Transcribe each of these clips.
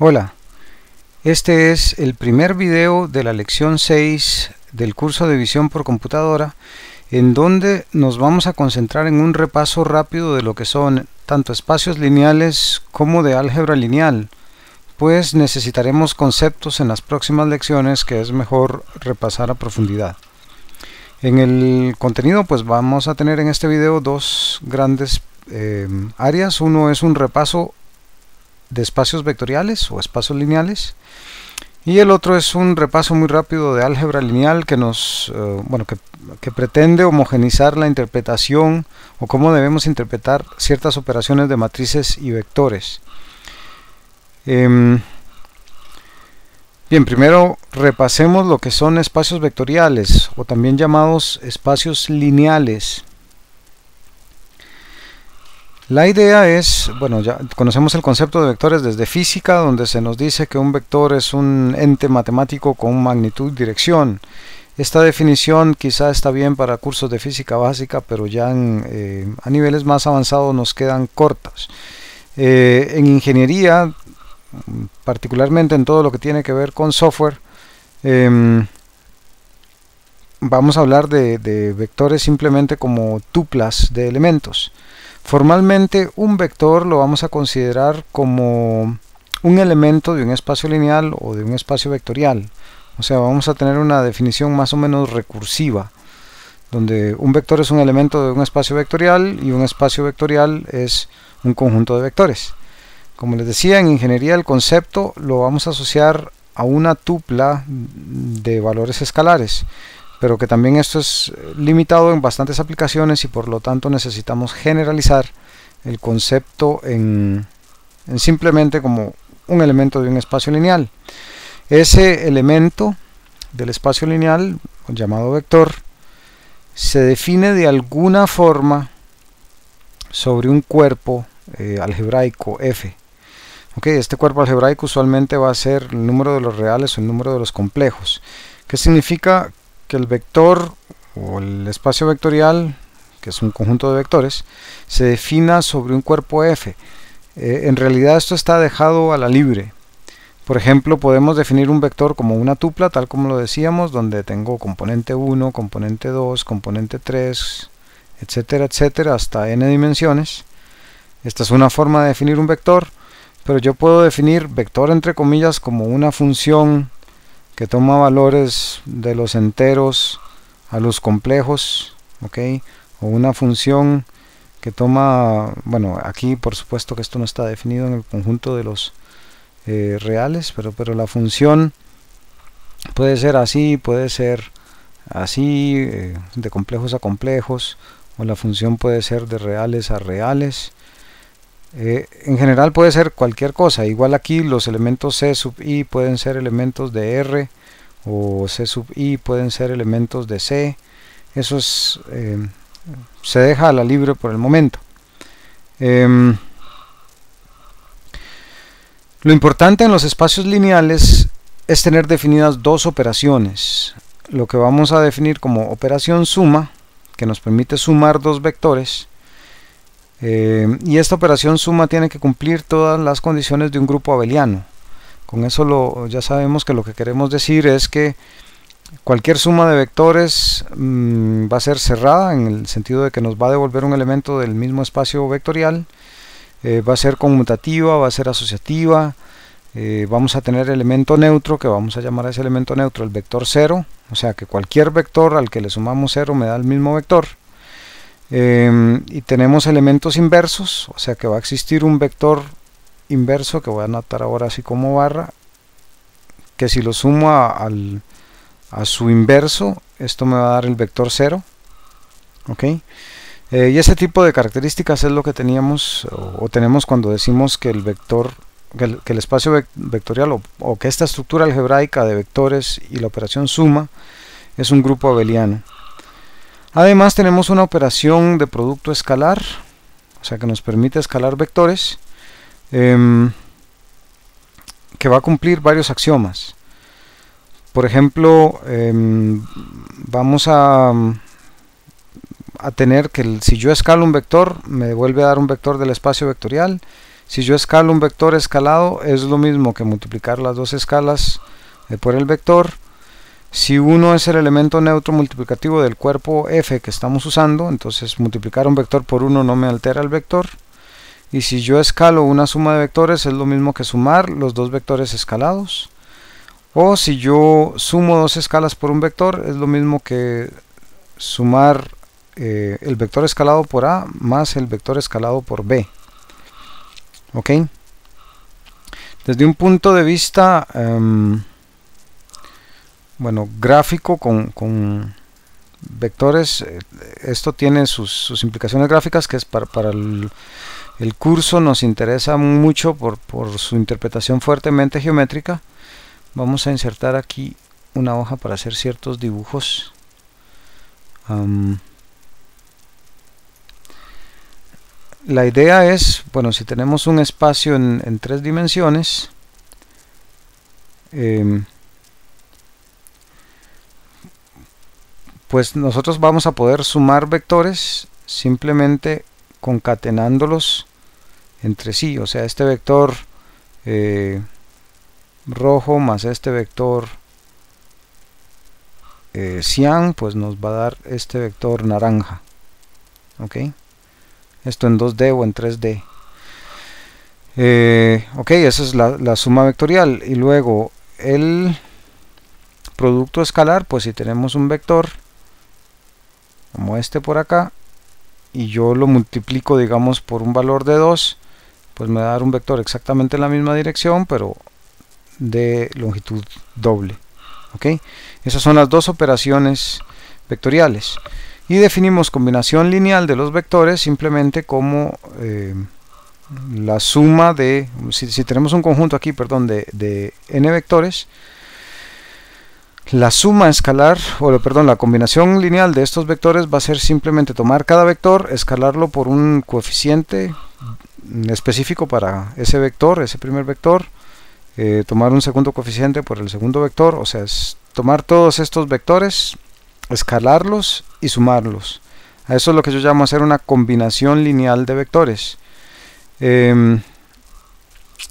Hola, este es el primer video de la lección 6 del curso de visión por computadora en donde nos vamos a concentrar en un repaso rápido de lo que son tanto espacios lineales como de álgebra lineal pues necesitaremos conceptos en las próximas lecciones que es mejor repasar a profundidad. En el contenido pues vamos a tener en este video dos grandes eh, áreas. Uno es un repaso de espacios vectoriales o espacios lineales. Y el otro es un repaso muy rápido de álgebra lineal que nos eh, bueno que, que, pretende homogenizar la interpretación o cómo debemos interpretar ciertas operaciones de matrices y vectores. Eh, bien primero repasemos lo que son espacios vectoriales o también llamados espacios lineales la idea es, bueno, ya conocemos el concepto de vectores desde física, donde se nos dice que un vector es un ente matemático con magnitud y dirección. Esta definición quizá está bien para cursos de física básica, pero ya eh, a niveles más avanzados nos quedan cortas. Eh, en ingeniería, particularmente en todo lo que tiene que ver con software, em, vamos a hablar de, de vectores simplemente como tuplas de elementos. Formalmente un vector lo vamos a considerar como un elemento de un espacio lineal o de un espacio vectorial. O sea, vamos a tener una definición más o menos recursiva, donde un vector es un elemento de un espacio vectorial y un espacio vectorial es un conjunto de vectores. Como les decía, en ingeniería el concepto lo vamos a asociar a una tupla de valores escalares pero que también esto es limitado en bastantes aplicaciones y por lo tanto necesitamos generalizar el concepto en, simplemente como un elemento de un espacio lineal. Ese elemento del espacio lineal, llamado vector, se define de alguna forma sobre un cuerpo eh, algebraico f. Okay, este cuerpo algebraico usualmente va a ser el número de los reales o el número de los complejos. ¿Qué significa que el vector o el espacio vectorial, que es un conjunto de vectores, se defina sobre un cuerpo f. Eh, en realidad esto está dejado a la libre. Por ejemplo, podemos definir un vector como una tupla, tal como lo decíamos, donde tengo componente 1, componente 2, componente 3, etcétera, etcétera, hasta n dimensiones. Esta es una forma de definir un vector, pero yo puedo definir vector entre comillas como una función que toma valores de los enteros a los complejos, ¿ok? O una función que toma, bueno, aquí por supuesto que esto no está definido en el conjunto de los eh, reales, pero, pero la función puede ser así, puede ser así, eh, de complejos a complejos, o la función puede ser de reales a reales, eh, en general puede ser cualquier cosa, igual aquí los elementos C sub i pueden ser elementos de R o C sub i pueden ser elementos de C, eso es, eh, se deja a la libre por el momento. Em, lo importante en los espacios lineales es tener definidas dos operaciones, lo que vamos a definir como operación suma, que nos permite sumar dos vectores, eh, y esta operación suma tiene que cumplir todas las condiciones de un grupo abeliano. Con eso ya sabemos que lo que queremos decir es que cualquier suma de vectores mm, va a ser cerrada en el sentido de que nos va a devolver un elemento del mismo espacio vectorial. Eh, va a ser conmutativa, va a ser asociativa. Eh, vamos a tener elemento neutro que vamos a llamar a ese elemento neutro el vector 0. O sea que cualquier vector al que le sumamos 0 me da el mismo vector. Em, y tenemos elementos inversos, o sea que va a existir un vector inverso que voy a anotar ahora así como barra, que si lo sumo a, al, a su inverso, esto me va a dar el vector 0. ¿ok? Eh, y ese tipo de características es lo que teníamos o, tenemos cuando decimos que el vector que el, espacio vectorial o, que esta estructura algebraica de vectores y la operación suma es un grupo abeliano. Además tenemos una operación de producto escalar, o sea que nos permite escalar vectores, eh, que va a cumplir varios axiomas. Por ejemplo, eh, vamos a, tener que si yo escalo un vector, me vuelve a dar un vector del espacio vectorial. Si yo escalo un vector escalado es lo mismo que multiplicar las dos escalas eh, por el vector. Si uno es el elemento neutro multiplicativo del cuerpo f que estamos usando, entonces multiplicar un vector por uno no me altera el vector. Y si yo escalo una suma de vectores es lo mismo que sumar los dos vectores escalados. O si yo sumo dos escalas por un vector es lo mismo que sumar eh, el vector escalado por A más el vector escalado por B. ¿Ok? Desde un punto de vista, em, bueno, gráfico con, vectores, eh, esto tiene sus, implicaciones gráficas que es para, para el, curso nos interesa mucho por, por su interpretación fuertemente geométrica. Vamos a insertar aquí una hoja para hacer ciertos dibujos. la idea es, bueno, si tenemos un espacio en, tres dimensiones, em, pues nosotros vamos a poder sumar vectores simplemente concatenándolos entre sí, o sea, este vector eh, rojo más este vector eh, cian, pues nos va a dar este vector naranja, ok esto en 2D o en 3D. Eh, ok, esa es la, suma vectorial. Y luego el producto escalar, pues si tenemos un vector como este por acá, y yo lo multiplico, digamos, por un valor de 2, pues me va a dar un vector exactamente en la misma dirección, pero de longitud doble. ¿ok? Esas son las dos operaciones vectoriales y definimos combinación lineal de los vectores simplemente como eh, la suma de, si, tenemos un conjunto aquí, perdón, de, n vectores, la suma escalar, o perdón, la combinación lineal de estos vectores va a ser simplemente tomar cada vector, escalarlo por un coeficiente específico para ese vector, ese primer vector, eh, tomar un segundo coeficiente por el segundo vector, o sea, es tomar todos estos vectores, escalarlos y sumarlos. A eso es lo que yo llamo hacer una combinación lineal de vectores. Em,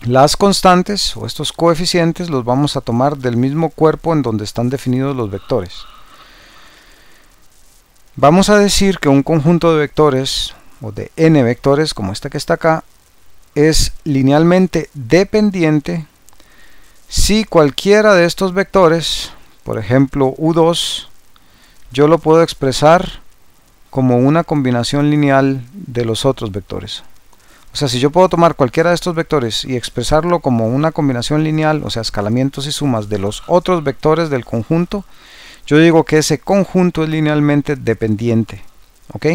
las constantes o estos coeficientes los vamos a tomar del mismo cuerpo en donde están definidos los vectores. Vamos a decir que un conjunto de vectores o de n vectores como este que está acá es linealmente dependiente si cualquiera de estos vectores, por ejemplo u2 yo lo puedo expresar como una combinación lineal de los otros vectores. O sea, si yo puedo tomar cualquiera de estos vectores y expresarlo como una combinación lineal, o sea, escalamientos y sumas de los otros vectores del conjunto, yo digo que ese conjunto es linealmente dependiente. ¿Ok?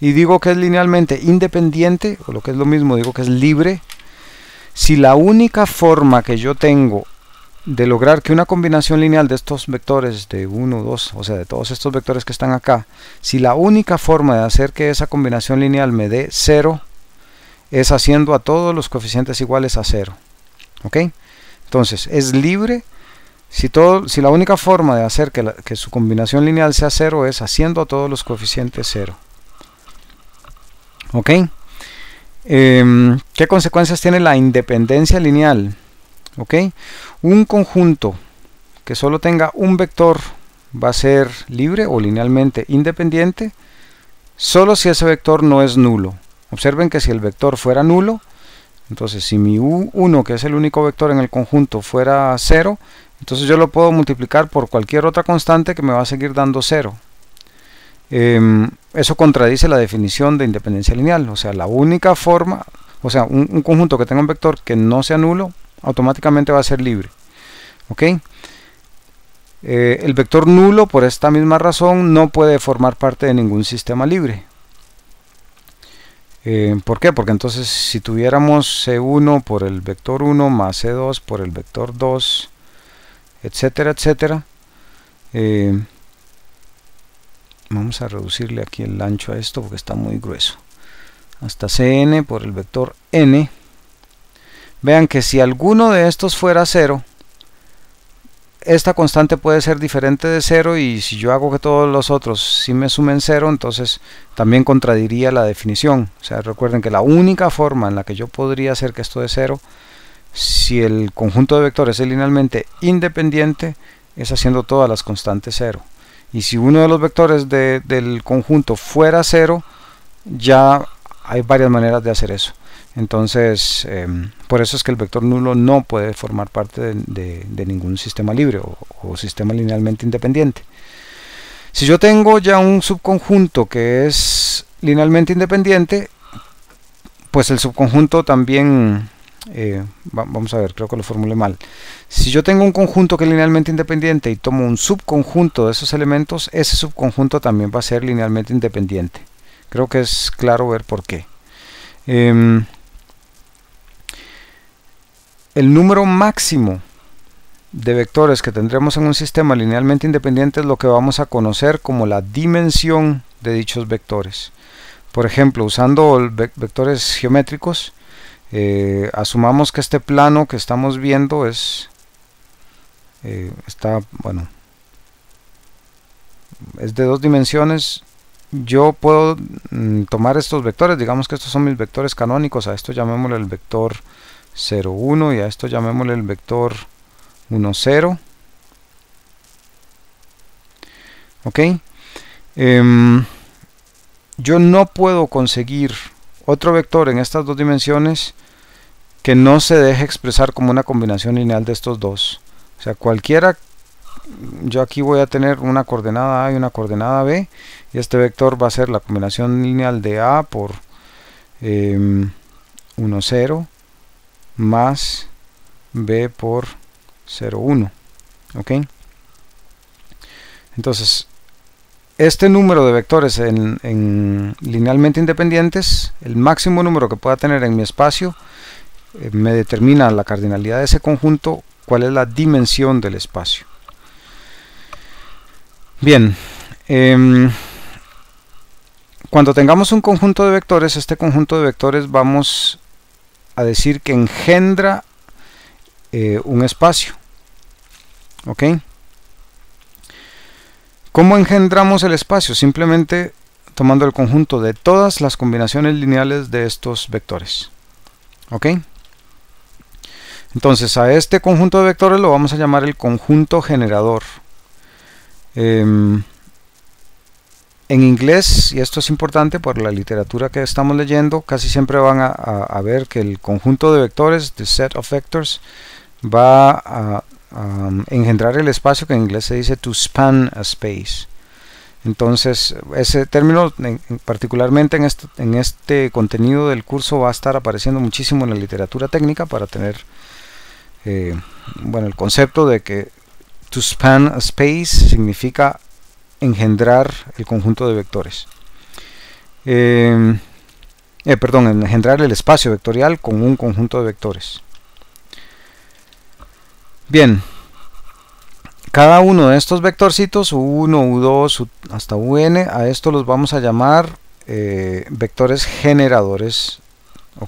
Y digo que es linealmente independiente, o lo que es lo mismo, digo que es libre, si la única forma que yo tengo de lograr que una combinación lineal de estos vectores de 1, 2, o sea, de todos estos vectores que están acá, si la única forma de hacer que esa combinación lineal me dé 0 es haciendo a todos los coeficientes iguales a 0. ¿Ok? Entonces, es libre si, todo, si la única forma de hacer que, su combinación lineal sea 0 es haciendo a todos los coeficientes 0. ¿Ok? Em, ¿Qué consecuencias tiene la independencia lineal? ¿Ok? Un conjunto que solo tenga un vector va a ser libre o linealmente independiente solo si ese vector no es nulo. Observen que si el vector fuera nulo, entonces si mi u1, que es el único vector en el conjunto, fuera 0, entonces yo lo puedo multiplicar por cualquier otra constante que me va a seguir dando 0. Em, eso contradice la definición de independencia lineal, o sea, la única forma, o sea, un, un conjunto que tenga un vector que no sea nulo automáticamente va a ser libre. ¿Ok? Eh, el vector nulo, por esta misma razón, no puede formar parte de ningún sistema libre. Eh, ¿Por qué? Porque entonces si tuviéramos C1 por el vector 1 más C2 por el vector 2, etcétera, etcétera, eh, vamos a reducirle aquí el ancho a esto porque está muy grueso. Hasta Cn por el vector n Vean que si alguno de estos fuera 0, esta constante puede ser diferente de cero y si yo hago que todos los otros sí me sumen cero, entonces también contradiría la definición. O sea, recuerden que la única forma en la que yo podría hacer que esto de cero, si el conjunto de vectores es linealmente independiente, es haciendo todas las constantes cero. Y si uno de los vectores del conjunto fuera cero, ya hay varias maneras de hacer eso. Entonces, em, por eso es que el vector nulo no puede formar parte de, ningún sistema libre o, sistema linealmente independiente. Si yo tengo ya un subconjunto que es linealmente independiente, pues el subconjunto también, eh, vamos a ver, creo que lo formulé mal. Si yo tengo un conjunto que es linealmente independiente y tomo un subconjunto de esos elementos, ese subconjunto también va a ser linealmente independiente. Creo que es claro ver por qué. Em, el número máximo de vectores que tendremos en un sistema linealmente independiente es lo que vamos a conocer como la dimensión de dichos vectores. Por ejemplo, usando vectores geométricos, eh, asumamos que este plano que estamos viendo es eh, está bueno es de dos dimensiones yo puedo mm, tomar estos vectores digamos que estos son mis vectores canónicos a esto llamémosle el vector 0, 1 y a esto llamémosle el vector 1, 0. Ok. Em, yo no puedo conseguir otro vector en estas dos dimensiones que no se deje expresar como una combinación lineal de estos dos. O sea, cualquiera, yo aquí voy a tener una coordenada A y una coordenada B, y este vector va a ser la combinación lineal de A por 1, em, 0, más b por 0,1 ok entonces este número de vectores en, linealmente independientes el máximo número que pueda tener en mi espacio eh, me determina la cardinalidad de ese conjunto cuál es la dimensión del espacio. Bien em, cuando tengamos un conjunto de vectores, este conjunto de vectores vamos a decir que engendra eh, un espacio. ¿Ok? ¿Cómo engendramos el espacio? Simplemente tomando el conjunto de todas las combinaciones lineales de estos vectores. ¿Ok? Entonces a este conjunto de vectores lo vamos a llamar el conjunto generador. Em, en inglés, y esto es importante por la literatura que estamos leyendo, casi siempre van a, ver que el conjunto de vectores, the set of vectors, va a, engendrar el espacio que en inglés se dice to span a space. Entonces, ese término, particularmente en este, en este contenido del curso, va a estar apareciendo muchísimo en la literatura técnica para tener eh, bueno, el concepto de que to span a space significa engendrar el conjunto de vectores. Eh, eh, perdón, engendrar el espacio vectorial con un conjunto de vectores. Bien, cada uno de estos vectorcitos, U1, U2, hasta UN, a esto los vamos a llamar eh, vectores generadores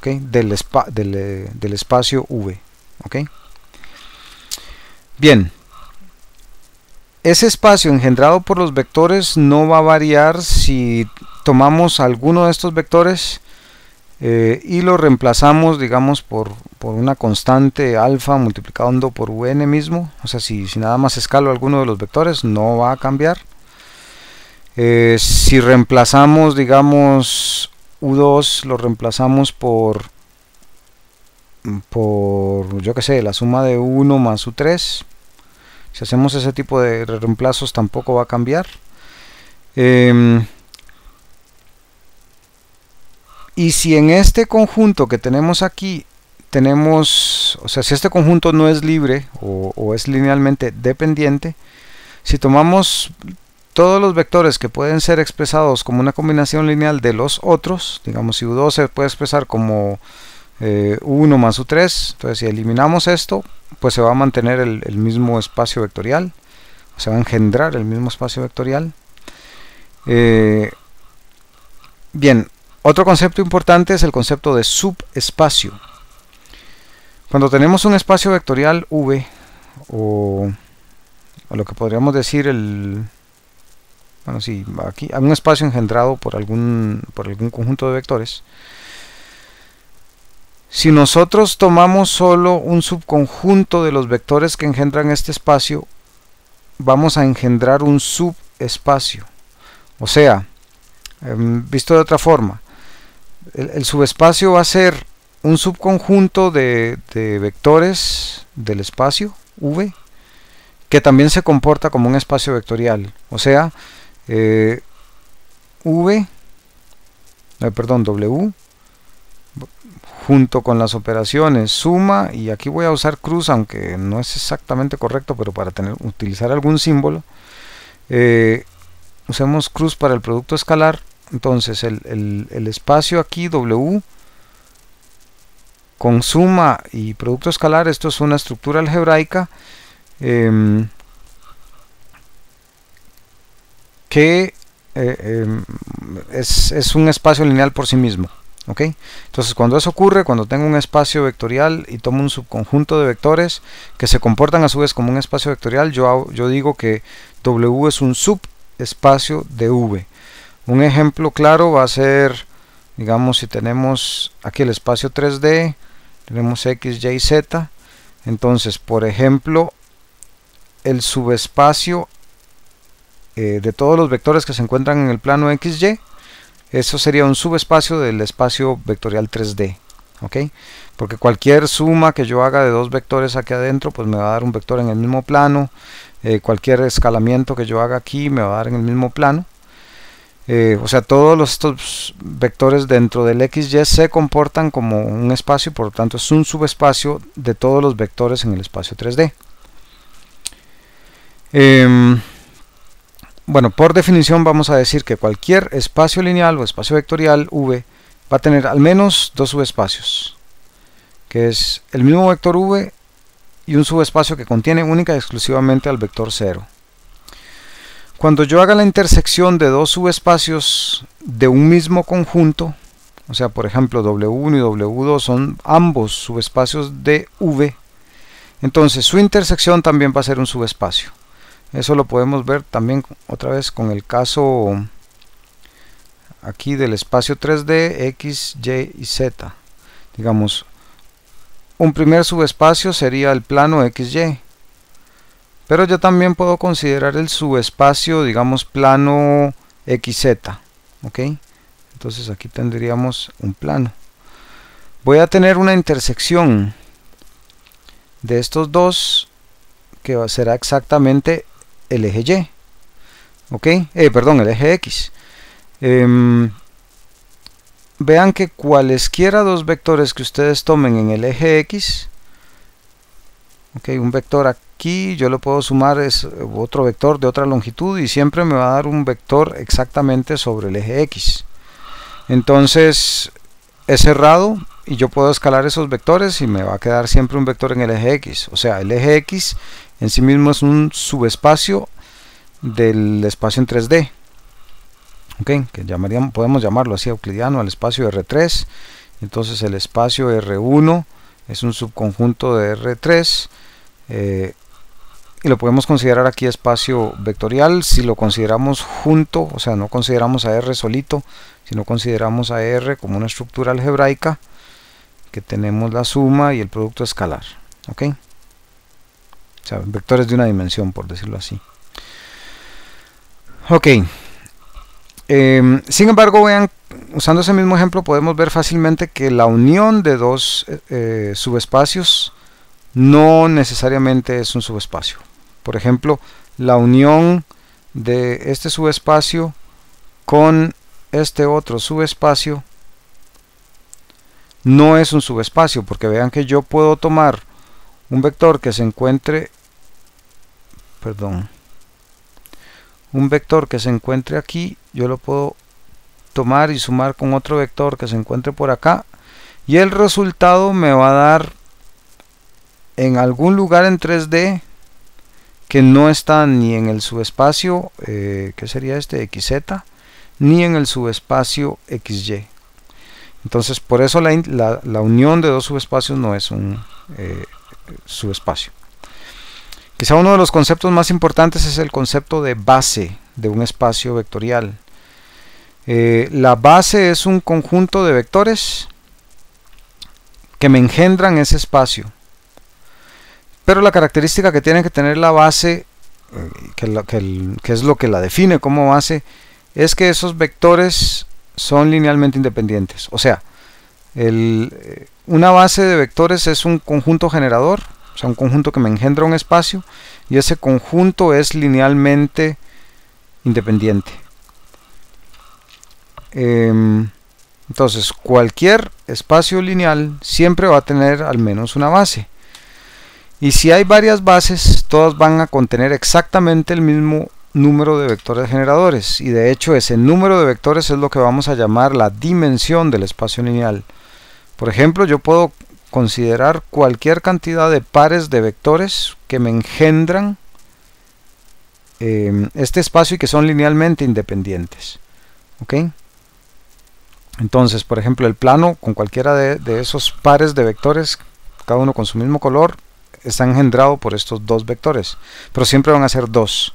del, del, espacio V. Bien, ese espacio engendrado por los vectores no va a variar si tomamos alguno de estos vectores eh, y lo reemplazamos digamos por, una constante alfa multiplicando por un mismo. O sea si, nada más escalo alguno de los vectores no va a cambiar. Eh, si reemplazamos digamos u2 lo reemplazamos por por yo que sé la suma de 1 más u3 si hacemos ese tipo de reemplazos tampoco va a cambiar. Em, y si en este conjunto que tenemos aquí tenemos, o sea, si este conjunto no es libre o, es linealmente dependiente, si tomamos todos los vectores que pueden ser expresados como una combinación lineal de los otros, digamos si U2 se puede expresar como eh, U1 más U3, entonces si eliminamos esto, pues se va a mantener el, mismo espacio vectorial, se va a engendrar el mismo espacio vectorial. Eh, bien, otro concepto importante es el concepto de subespacio. Cuando tenemos un espacio vectorial V o lo que podríamos decir el bueno sí aquí un espacio engendrado por algún por algún conjunto de vectores si nosotros tomamos solo un subconjunto de los vectores que engendran este espacio vamos a engendrar un subespacio o sea em, visto de otra forma el, subespacio va a ser un subconjunto de, de vectores del espacio V que también se comporta como un espacio vectorial. O sea, eh, V, perdón, W, junto con las operaciones suma, y aquí voy a usar cruz, aunque no es exactamente correcto, pero para tener, utilizar algún símbolo, eh, usemos cruz para el producto escalar, entonces el, el espacio aquí W con suma y producto escalar, esto es una estructura algebraica Em, que eh, em, es, un espacio lineal por sí mismo. ¿Ok? Entonces cuando eso ocurre, cuando tengo un espacio vectorial y tomo un subconjunto de vectores que se comportan a su vez como un espacio vectorial, yo, yo digo que W es un subespacio de V. Un ejemplo claro va a ser, digamos, si tenemos aquí el espacio 3D, tenemos X, Y, Z, entonces, por ejemplo, el subespacio eh, de todos los vectores que se encuentran en el plano XY, eso sería un subespacio del espacio vectorial 3D. ¿ok? Porque cualquier suma que yo haga de dos vectores aquí adentro, pues me va a dar un vector en el mismo plano. Eh, cualquier escalamiento que yo haga aquí me va a dar en el mismo plano. Eh, o sea, todos los, estos vectores dentro del XY se comportan como un espacio, por lo tanto es un subespacio de todos los vectores en el espacio 3D. Em, bueno, por definición vamos a decir que cualquier espacio lineal o espacio vectorial V va a tener al menos dos subespacios, que es el mismo vector V y un subespacio que contiene única y exclusivamente al vector 0. Cuando yo haga la intersección de dos subespacios de un mismo conjunto, o sea, por ejemplo, W1 y W2 son ambos subespacios de V, entonces su intersección también va a ser un subespacio. Eso lo podemos ver también otra vez con el caso aquí del espacio 3D X, Y y Z. Digamos, un primer subespacio sería el plano XY. Pero yo también puedo considerar el subespacio, digamos, plano XZ. ¿Ok? Entonces aquí tendríamos un plano. Voy a tener una intersección de estos dos que será exactamente el eje Y. ¿Ok? Eh, perdón, el eje X. Em, vean que cualesquiera dos vectores que ustedes tomen en el eje X, ok, un vector aquí, yo lo puedo sumar, es otro vector de otra longitud y siempre me va a dar un vector exactamente sobre el eje X. Entonces es cerrado y yo puedo escalar esos vectores y me va a quedar siempre un vector en el eje X. O sea, el eje X en sí mismo es un subespacio del espacio en 3D okay, que podemos llamarlo así euclidiano al espacio R3 entonces el espacio R1 es un subconjunto de R3 eh, y lo podemos considerar aquí espacio vectorial si lo consideramos junto, o sea no consideramos a R solito, sino consideramos a R como una estructura algebraica que tenemos la suma y el producto escalar o sea, vectores de una dimensión, por decirlo así. Ok. Em, sin embargo, vean, usando ese mismo ejemplo, podemos ver fácilmente que la unión de dos eh, eh, subespacios no necesariamente es un subespacio. Por ejemplo, la unión de este subespacio con este otro subespacio no es un subespacio, porque vean que yo puedo tomar un vector que se encuentre perdón un vector que se encuentre aquí yo lo puedo tomar y sumar con otro vector que se encuentre por acá y el resultado me va a dar en algún lugar en 3D que no está ni en el subespacio eh, que sería este xz ni en el subespacio xy entonces por eso la, la, unión de dos subespacios no es un eh, subespacio Quizá uno de los conceptos más importantes es el concepto de base de un espacio vectorial. Eh, la base es un conjunto de vectores que me engendran ese espacio. Pero la característica que tiene que tener la base, eh, que, es lo que la define como base, es que esos vectores son linealmente independientes. O sea, eh, una base de vectores es un conjunto generador, o sea, un conjunto que me engendra un espacio, y ese conjunto es linealmente independiente. Em, entonces, cualquier espacio lineal siempre va a tener al menos una base. Y si hay varias bases, todas van a contener exactamente el mismo número de vectores generadores. Y de hecho, ese número de vectores es lo que vamos a llamar la dimensión del espacio lineal. Por ejemplo, yo puedo considerar cualquier cantidad de pares de vectores que me engendran em, este espacio y que son linealmente independientes. ¿Ok? Entonces, por ejemplo, el plano con cualquiera de, esos pares de vectores, cada uno con su mismo color, está engendrado por estos dos vectores, pero siempre van a ser dos.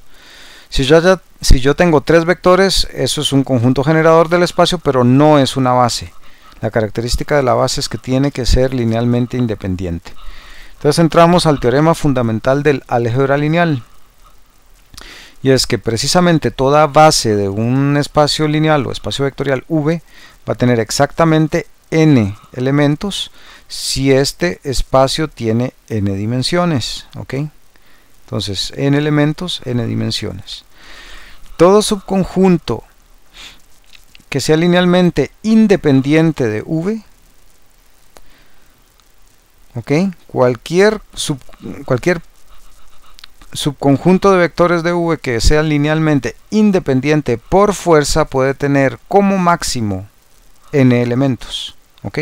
Si yo, si yo tengo tres vectores, eso es un conjunto generador del espacio, pero no es una base. La característica de la base es que tiene que ser linealmente independiente. Entonces entramos al teorema fundamental del álgebra lineal. Y es que precisamente toda base de un espacio lineal o espacio vectorial V va a tener exactamente n elementos si este espacio tiene n dimensiones. ¿ok? Entonces, n elementos, n dimensiones. Todo subconjunto que sea linealmente independiente de V, ¿ok? Cualquier, subconjunto de vectores de V que sea linealmente independiente por fuerza puede tener como máximo n elementos. ¿ok?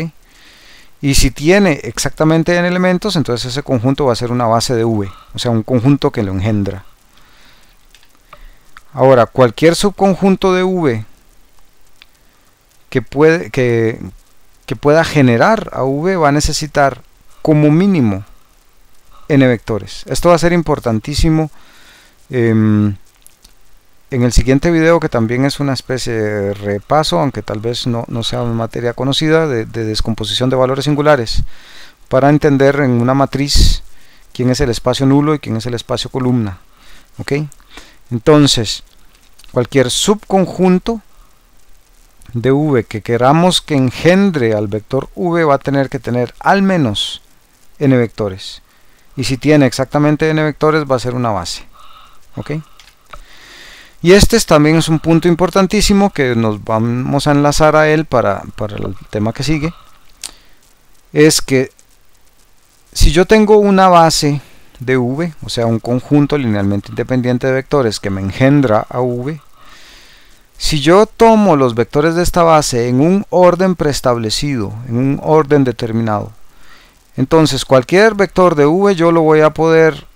Y si tiene exactamente n elementos, entonces ese conjunto va a ser una base de V, o sea, un conjunto que lo engendra. Ahora, cualquier subconjunto de V que, puede, que, que pueda generar a V va a necesitar como mínimo n vectores. Esto va a ser importantísimo. Em, en el siguiente video, que también es una especie de repaso, aunque tal vez no, sea una materia conocida, de, descomposición de valores singulares, para entender en una matriz quién es el espacio nulo y quién es el espacio columna. ¿ok? Entonces, cualquier subconjunto de v que queramos que engendre al vector v va a tener que tener al menos n vectores. Y si tiene exactamente n vectores va a ser una base. ¿ok? Y este también es un punto importantísimo que nos vamos a enlazar a él para, el tema que sigue. Es que si yo tengo una base de V, o sea un conjunto linealmente independiente de vectores que me engendra a V, si yo tomo los vectores de esta base en un orden preestablecido, en un orden determinado, entonces cualquier vector de V yo lo voy a poder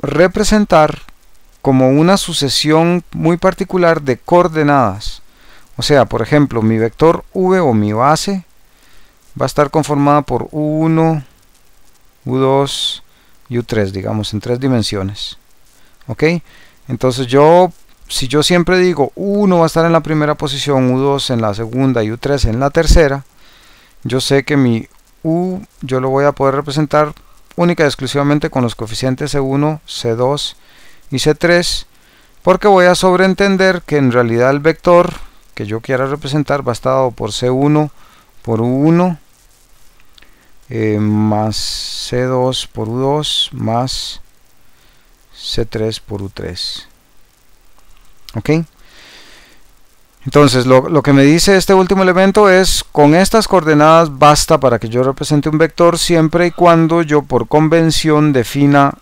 representar como una sucesión muy particular de coordenadas. O sea, por ejemplo, mi vector v o mi base va a estar conformada por u1, u2 y u3, digamos, en tres dimensiones. ¿Ok? Entonces yo, si yo siempre digo u1 va a estar en la primera posición, u2 en la segunda y u3 en la tercera, yo sé que mi u yo lo voy a poder representar única y exclusivamente con los coeficientes C1, C2 y C3 porque voy a sobreentender que en realidad el vector que yo quiera representar va a estar dado por C1 por U1 eh, más C2 por U2 más C3 por U3 ok entonces lo, que me dice este último elemento es con estas coordenadas basta para que yo represente un vector siempre y cuando yo por convención defina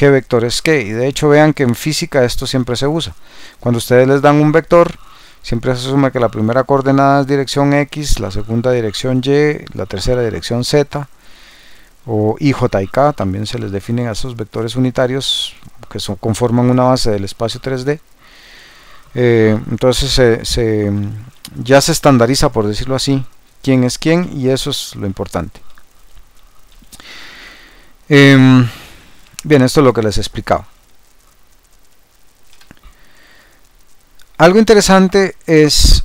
qué vector es qué. Y de hecho vean que en física esto siempre se usa. Cuando ustedes les dan un vector, siempre se asume que la primera coordenada es dirección X, la segunda dirección Y, la tercera dirección Z, o I, J y K, también se les definen a esos vectores unitarios que conforman una base del espacio 3D. Eh, entonces se, ya se estandariza, por decirlo así, quién es quién y eso es lo importante. Em, Bien, esto es lo que les explicaba. Algo interesante es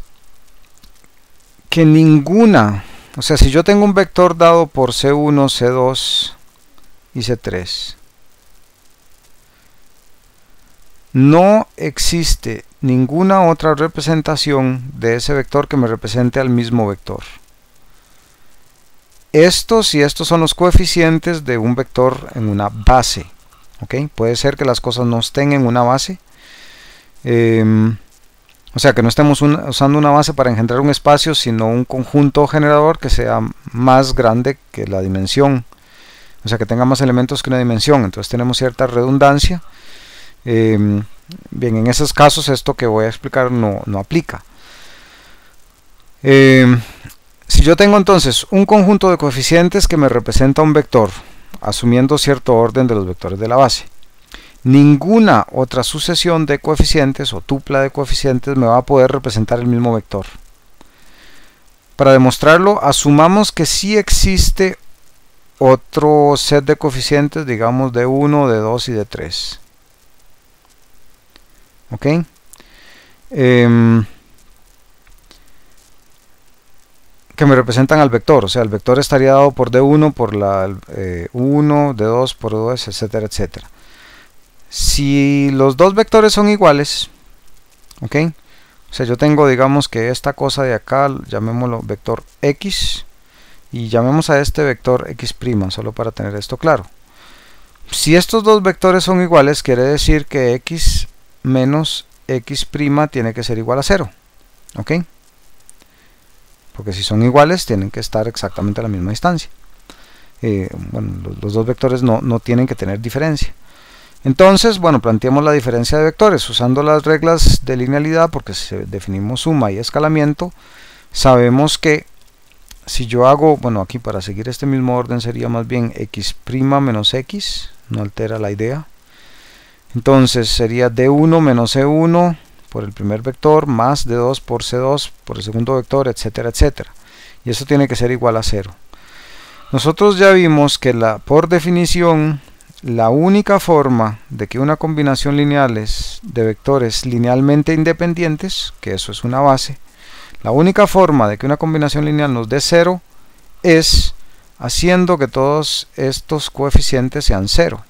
que ninguna, o sea, si yo tengo un vector dado por C1, C2 y C3, no existe ninguna otra representación de ese vector que me represente al mismo vector. Estos y estos son los coeficientes de un vector en una base. Puede ser que las cosas no estén en una base. Em, o sea, que no estemos usando una base para engendrar un espacio, sino un conjunto generador que sea más grande que la dimensión. O sea, que tenga más elementos que una dimensión. Entonces tenemos cierta redundancia. Em, bien, en esos casos esto que voy a explicar no, aplica. Em, si yo tengo entonces un conjunto de coeficientes que me representa un vector, asumiendo cierto orden de los vectores de la base, ninguna otra sucesión de coeficientes o tupla de coeficientes me va a poder representar el mismo vector. Para demostrarlo, asumamos que sí existe otro set de coeficientes, digamos de 1, de 2 y de 3. Em, que me representan al vector, o sea, el vector estaría dado por D1 por la 1, eh, D2 por 2, etcétera, etcétera. Si los dos vectores son iguales, ¿ok? O sea, yo tengo, digamos que esta cosa de acá, llamémoslo vector X, y llamemos a este vector X', solo para tener esto claro. Si estos dos vectores son iguales, quiere decir que X menos X' tiene que ser igual a 0, ¿ok? Porque si son iguales, tienen que estar exactamente a la misma distancia. Eh, bueno, los, dos vectores no, no tienen que tener diferencia. Entonces, bueno, planteamos la diferencia de vectores usando las reglas de linealidad porque si definimos suma y escalamiento, sabemos que si yo hago, bueno, aquí para seguir este mismo orden sería más bien x' menos x, no altera la idea. Entonces sería d1 menos e1 por el primer vector más d2 por c2 por el segundo vector, etcétera, etcétera. Y eso tiene que ser igual a 0. Nosotros ya vimos que la, por definición la única forma de que una combinación lineal de vectores linealmente independientes, que eso es una base, la única forma de que una combinación lineal nos dé cero es haciendo que todos estos coeficientes sean cero.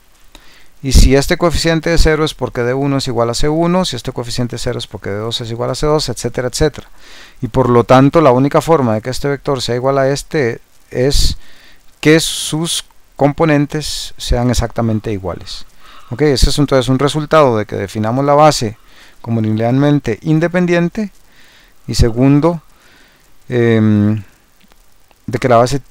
Y si este coeficiente de 0 es porque D1 es igual a C1, si este coeficiente de 0 es porque D2 es igual a C2, etcétera, etcétera. Y por lo tanto la única forma de que este vector sea igual a este es que sus componentes sean exactamente iguales. Ok, ese es entonces un resultado de que definamos la base como linealmente independiente y segundo em, de que la base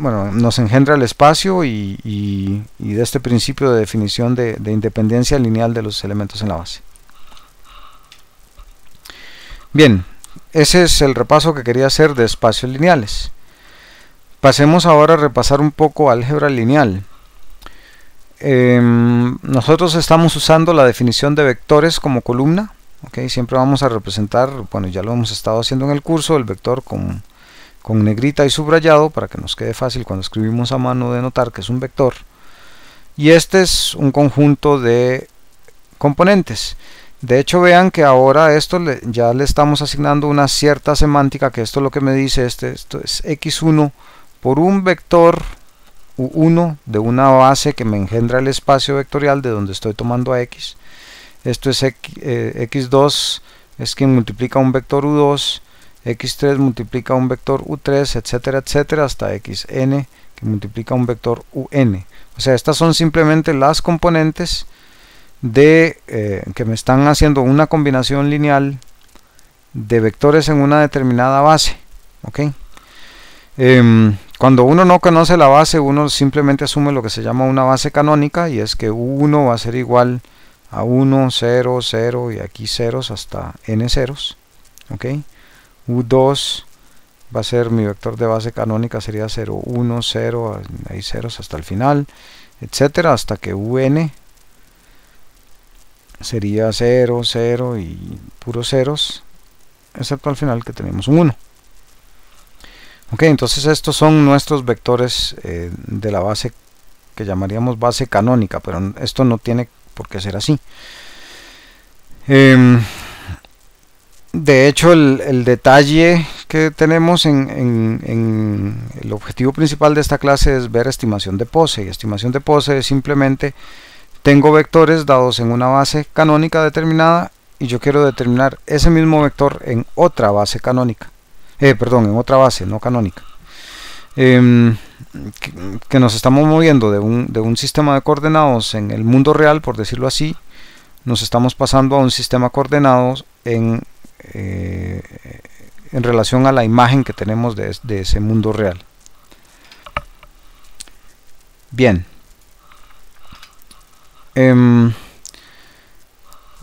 bueno, nos engendra el espacio y, de este principio de definición de, de, independencia lineal de los elementos en la base. Bien, ese es el repaso que quería hacer de espacios lineales. Pasemos ahora a repasar un poco álgebra lineal. Em, nosotros estamos usando la definición de vectores como columna. ¿okay? Siempre vamos a representar, bueno ya lo hemos estado haciendo en el curso, el vector con, con negrita y subrayado para que nos quede fácil cuando escribimos a mano de notar que es un vector. Y este es un conjunto de componentes. De hecho vean que ahora esto ya le estamos asignando una cierta semántica que esto es lo que me dice este, esto es x1 por un vector u1 de una base que me engendra el espacio vectorial de donde estoy tomando a x. Esto es x2 eh, es quien multiplica un vector u2, x3 multiplica un vector u3, etcétera, etcétera, hasta xn que multiplica un vector un. O sea, estas son simplemente las componentes de eh, que me están haciendo una combinación lineal de vectores en una determinada base. Em, cuando uno no conoce la base, uno simplemente asume lo que se llama una base canónica y es que u1 va a ser igual a 1, 0, 0 y aquí ceros hasta n ceros. ¿ok? U2 va a ser mi vector de base canónica sería 0, 1, 0, hay ceros hasta el final, etcétera, hasta que un sería 0, 0 y puros ceros, excepto al final que tenemos un 1. Ok, entonces estos son nuestros vectores eh, de la base que llamaríamos base canónica, pero esto no tiene por qué ser así. Em, de hecho, el, detalle que tenemos en, el objetivo principal de esta clase es ver estimación de pose. Y estimación de pose es simplemente tengo vectores dados en una base canónica determinada y yo quiero determinar ese mismo vector en otra base canónica. Eh, perdón, en otra base, no canónica. Em, que, nos estamos moviendo de un, de un sistema de coordenados en el mundo real, por decirlo así, nos estamos pasando a un sistema de coordenados en eh, en relación a la imagen que tenemos de, ese mundo real. Bien. Em,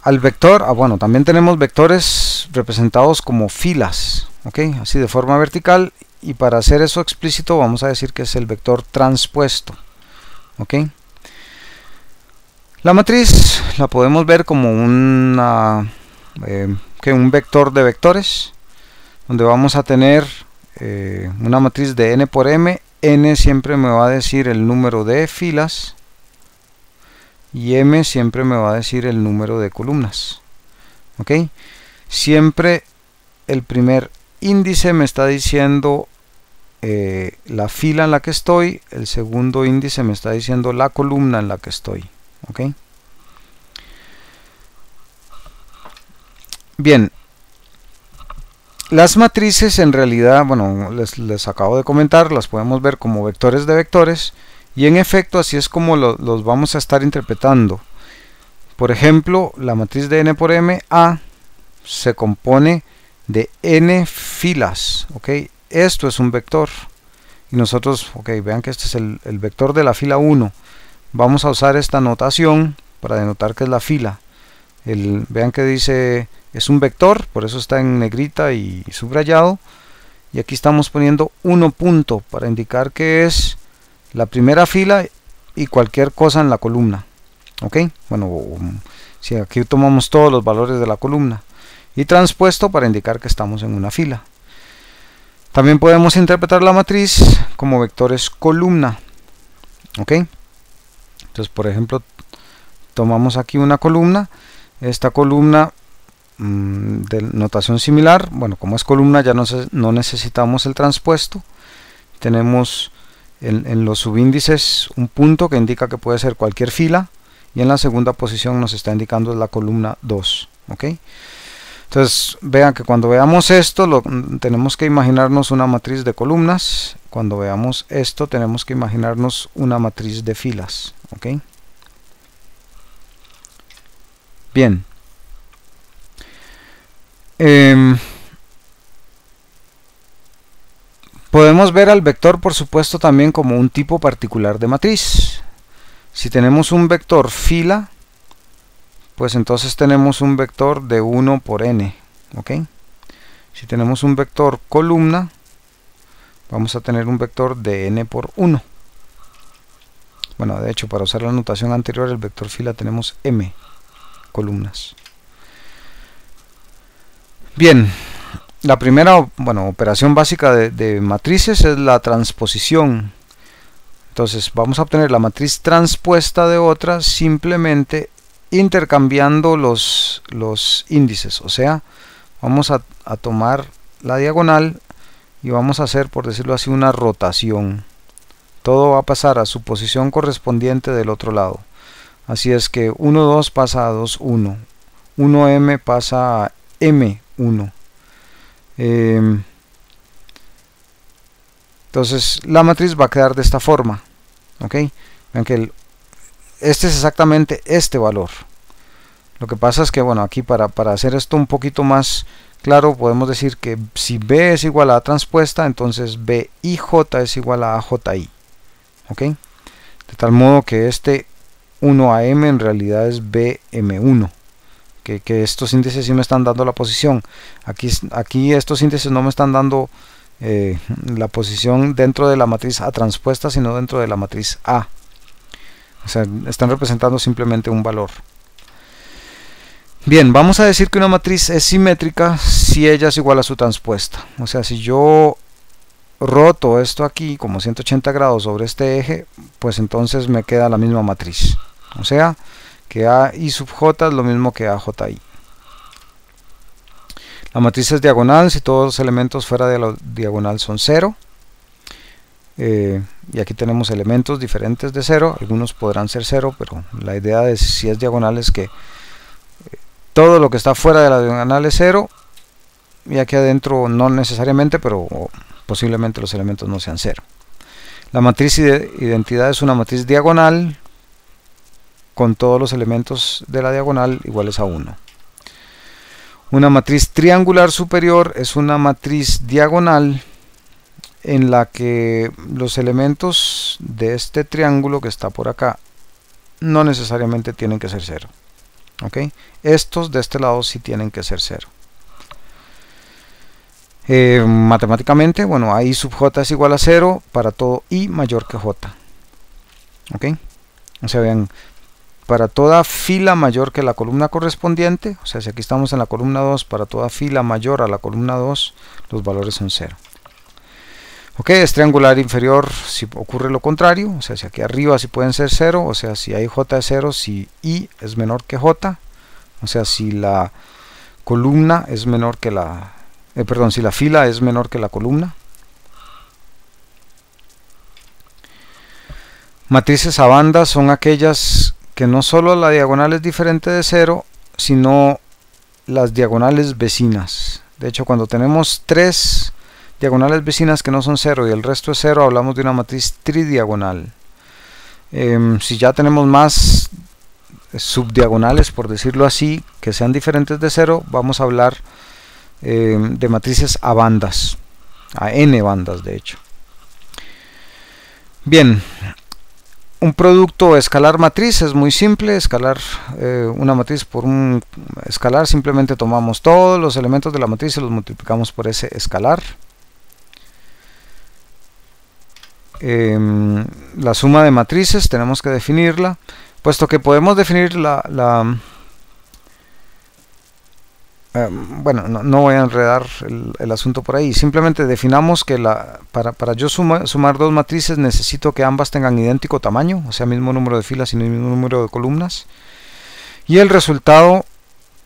al vector, ah, bueno, también tenemos vectores representados como filas, ok, así de forma vertical y para hacer eso explícito vamos a decir que es el vector transpuesto, ok. La matriz la podemos ver como una eh, que un vector de vectores donde vamos a tener eh, una matriz de n por m. n siempre me va a decir el número de filas y m siempre me va a decir el número de columnas ok siempre el primer índice me está diciendo eh, la fila en la que estoy el segundo índice me está diciendo la columna en la que estoy ok Bien, las matrices en realidad, bueno, les, acabo de comentar, las podemos ver como vectores de vectores y en efecto así es como los vamos a estar interpretando. Por ejemplo, la matriz de n por m A se compone de n filas, ¿ok? Esto es un vector y nosotros, ok, vean que este es el, vector de la fila 1. Vamos a usar esta notación para denotar que es la fila. El, vean que dice es un vector, por eso está en negrita y subrayado. Y aquí estamos poniendo 1 punto para indicar que es la primera fila y cualquier cosa en la columna. ¿Ok? Bueno, si aquí tomamos todos los valores de la columna. Y transpuesto para indicar que estamos en una fila. También podemos interpretar la matriz como vectores columna. ¿Ok? Entonces, por ejemplo, tomamos aquí una columna. Esta columna Mm, de notación similar. Bueno como es columna ya no, no necesitamos el transpuesto. Tenemos en, los subíndices un punto que indica que puede ser cualquier fila y en la segunda posición nos está indicando la columna 2 ok entonces vean que cuando veamos esto lo, tenemos que imaginarnos una matriz de columnas. Cuando veamos esto tenemos que imaginarnos una matriz de filas ok bien Em, podemos ver al vector por supuesto también como un tipo particular de matriz. Si tenemos un vector fila, pues entonces tenemos un vector de 1 por n. ¿ok? Si tenemos un vector columna, vamos a tener un vector de n por 1. Bueno, de hecho, para usar la notación anterior, el vector fila tenemos m columnas. Bien, la primera bueno, operación básica de, matrices es la transposición. Entonces vamos a obtener la matriz transpuesta de otra simplemente intercambiando los, los índices. O sea, vamos a, a tomar la diagonal y vamos a hacer, por decirlo así, una rotación. Todo va a pasar a su posición correspondiente del otro lado. Así es que 1, 2 pasa a 2, 1. 1m pasa a m 1. Em, entonces la matriz va a quedar de esta forma. ¿ok? Vean que este es exactamente este valor. Lo que pasa es que, bueno, aquí para, para hacer esto un poquito más claro, podemos decir que si B es igual a A transpuesta, entonces BIJ es igual a AJI. ¿Ok? De tal modo que este 1AM en realidad es BM1 que, estos índices sí me están dando la posición. Aquí, aquí estos índices no me están dando eh, la posición dentro de la matriz A transpuesta, sino dentro de la matriz A. O sea, están representando simplemente un valor. Bien, vamos a decir que una matriz es simétrica si ella es igual a su transpuesta. O sea, si yo roto esto aquí como 180 grados sobre este eje, pues entonces me queda la misma matriz. O sea, que A y sub J es lo mismo que AJI. La matriz es diagonal si todos los elementos fuera de la diagonal son 0. Eh, y aquí tenemos elementos diferentes de 0, algunos podrán ser 0, pero la idea de si es diagonal es que eh, todo lo que está fuera de la diagonal es 0 y aquí adentro no necesariamente, pero posiblemente los elementos no sean 0. La matriz de identidad es una matriz diagonal con todos los elementos de la diagonal iguales a 1. Una matriz triangular superior es una matriz diagonal en la que los elementos de este triángulo que está por acá no necesariamente tienen que ser 0. Estos de este lado sí tienen que ser 0. Eh, matemáticamente, bueno, i sub j es igual a 0 para todo i mayor que j. ¿Ok? O sea, vean, para toda fila mayor que la columna correspondiente, o sea, si aquí estamos en la columna 2, para toda fila mayor a la columna 2, los valores son 0. Ok, es triangular inferior si ocurre lo contrario, o sea, si aquí arriba si pueden ser 0, o sea, si hay j es 0, si i es menor que j, o sea, si la columna es menor que la, eh, perdón, si la fila es menor que la columna. Matrices a bandas son aquellas que no solo la diagonal es diferente de 0, sino las diagonales vecinas. De hecho, cuando tenemos tres diagonales vecinas que no son 0 y el resto es 0, hablamos de una matriz tridiagonal. Em, si ya tenemos más subdiagonales, por decirlo así, que sean diferentes de 0, vamos a hablar em, de matrices a bandas, a n bandas de hecho. Bien, un producto escalar matriz es muy simple, escalar eh, una matriz por un escalar, simplemente tomamos todos los elementos de la matriz y los multiplicamos por ese escalar. Em, la suma de matrices tenemos que definirla, puesto que podemos definir la eh, bueno, no, voy a enredar el, asunto por ahí. Simplemente definamos que la, para, yo sumar dos matrices necesito que ambas tengan idéntico tamaño, o sea, mismo número de filas y mismo número de columnas. Y el resultado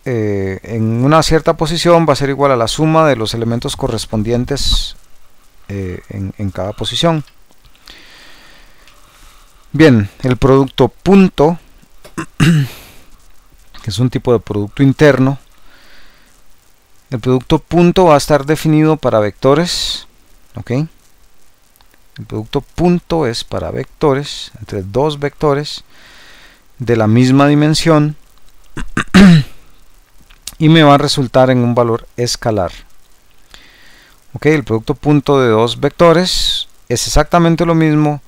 eh, en una cierta posición va a ser igual a la suma de los elementos correspondientes eh, en, en cada posición. Bien, el producto punto, que es un tipo de producto interno, el producto punto va a estar definido para vectores. ¿ok? El producto punto es para vectores, entre dos vectores de la misma dimensión y me va a resultar en un valor escalar. ¿ok? El producto punto de dos vectores es exactamente lo mismo,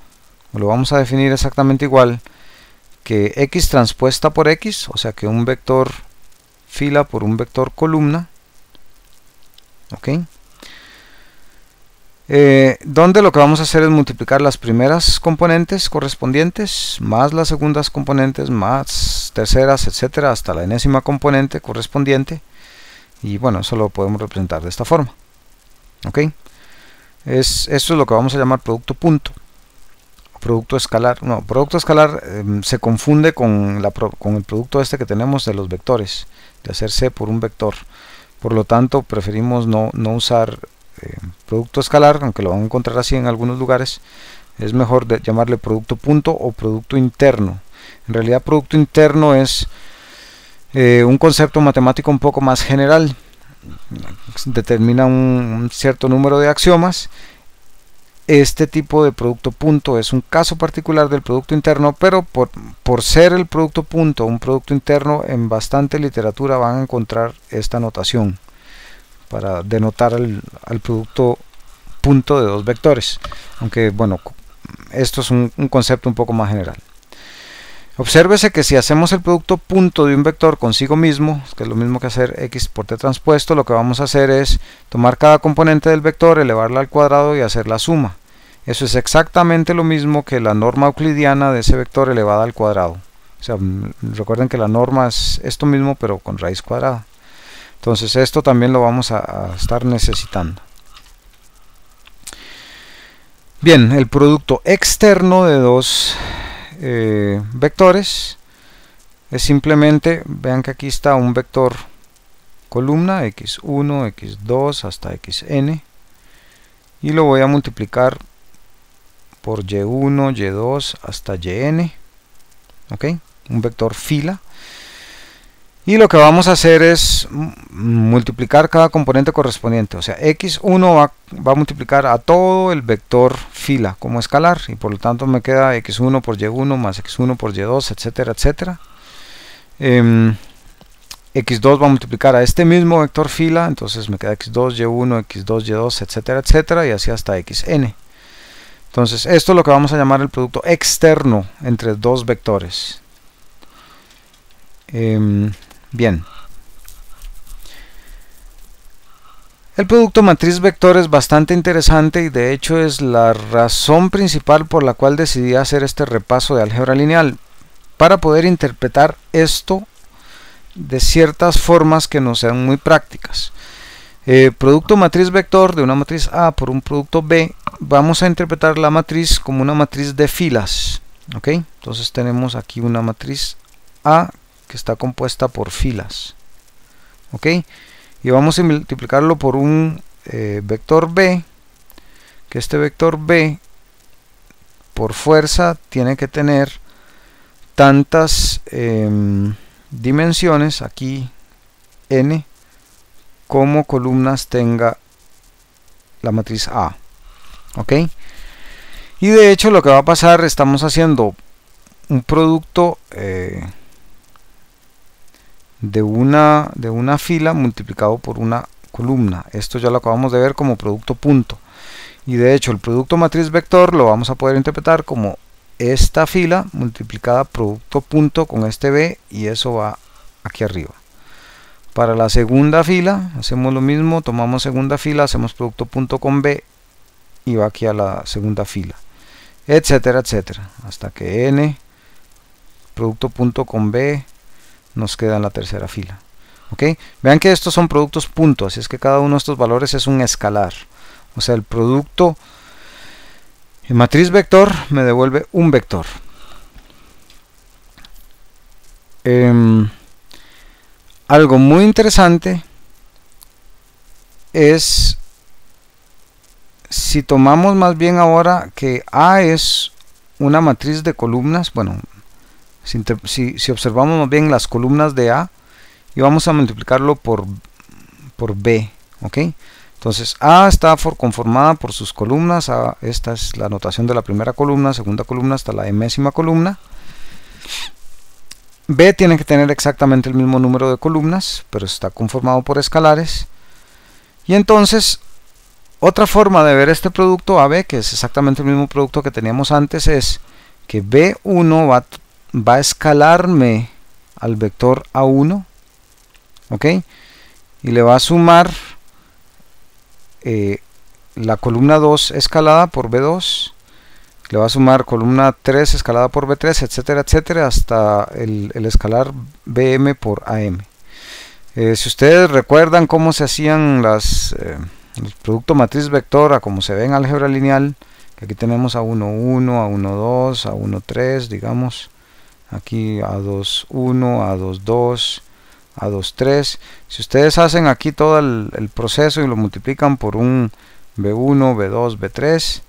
lo vamos a definir exactamente igual que x transpuesta por x, o sea que un vector fila por un vector columna ok eh, donde lo que vamos a hacer es multiplicar las primeras componentes correspondientes más las segundas componentes más terceras etcétera hasta la enésima componente correspondiente y bueno eso lo podemos representar de esta forma. Ok es, esto es lo que vamos a llamar producto punto. Producto escalar. No producto escalar em, se confunde con, con el producto este que tenemos de los vectores de hacer c por un vector por lo tanto preferimos no, usar eh, producto escalar aunque lo van a encontrar así en algunos lugares. Es mejor llamarle producto punto o producto interno. En realidad producto interno es eh, un concepto matemático un poco más general. Determina un, cierto número de axiomas este tipo de producto punto es un caso particular del producto interno, pero por, por, ser el producto punto un producto interno, en bastante literatura van a encontrar esta notación para denotar al, producto punto de dos vectores. Aunque bueno, esto es un concepto un poco más general. Obsérvese que si hacemos el producto punto de un vector consigo mismo, que es lo mismo que hacer x por t transpuesto, lo que vamos a hacer es tomar cada componente del vector, elevarla al cuadrado y hacer la suma. Eso es exactamente lo mismo que la norma euclidiana de ese vector elevada al cuadrado. O sea, recuerden que la norma es esto mismo pero con raíz cuadrada. Entonces esto también lo vamos a estar necesitando. Bien, el producto externo de dos eh, vectores. Es simplemente, vean que aquí está un vector columna x1, x2 hasta xn y lo voy a multiplicar por y1, y2 hasta yn ok, un vector fila y lo que vamos a hacer es multiplicar cada componente correspondiente o sea x1 va, va, a multiplicar a todo el vector fila como escalar y por lo tanto me queda x1 por y1 más x1 por y2 etcétera etcétera Em, x2 va a multiplicar a este mismo vector fila, entonces me queda x2, y1, x2, y2, etcétera, etcétera, y así hasta xn. Entonces, esto es lo que vamos a llamar el producto externo entre dos vectores. Em, bien. El producto matriz vector es bastante interesante y de hecho es la razón principal por la cual decidí hacer este repaso de álgebra lineal para poder interpretar esto de ciertas formas que no sean muy prácticas. Eh, producto matriz vector de una matriz A por un producto B, vamos a interpretar la matriz como una matriz de filas. ¿ok? Entonces tenemos aquí una matriz A que está compuesta por filas. ¿ok? Y vamos a multiplicarlo por un eh, vector B, que este vector B por fuerza tiene que tener tantas em, dimensiones aquí n como columnas tenga la matriz A ok y de hecho lo que va a pasar estamos haciendo un producto eh, de una de una fila multiplicado por una columna. Esto ya lo acabamos de ver como producto punto. Y de hecho el producto matriz vector lo vamos a poder interpretar como esta fila multiplicada producto punto con este B y eso va aquí arriba. Para la segunda fila hacemos lo mismo, tomamos segunda fila, hacemos producto punto con B y va aquí a la segunda fila, etcétera, etcétera, hasta que n producto punto con B nos queda en la tercera fila. ¿ok? Vean que estos son productos punto, así es que cada uno de estos valores es un escalar. O sea, el producto matriz vector me devuelve un vector. Em, algo muy interesante es si tomamos más bien ahora que A es una matriz de columnas, bueno, si, si, observamos más bien las columnas de A y vamos a multiplicarlo por, por B, ¿ok? Entonces A está conformada por sus columnas, esta es la notación de la primera columna, segunda columna hasta la enésima columna. B tiene que tener exactamente el mismo número de columnas, pero está conformado por escalares. Y entonces, otra forma de ver este producto AB, que es exactamente el mismo producto que teníamos antes, es que B1 va, va a escalarme al vector A1, ¿ok? Y le va a sumar eh, la columna 2 escalada por B2 le va a sumar columna 3 escalada por B3 etcétera etcétera hasta el, escalar BM por AM eh, si ustedes recuerdan cómo se hacían las eh, el producto matriz vectora como se ve en álgebra lineal que aquí tenemos a 1 1 a 1 2 a 1 3 digamos aquí a 2 1 a 2 2 a 2, 3. Si ustedes hacen aquí todo el, proceso y lo multiplican por un B1, B2, B3,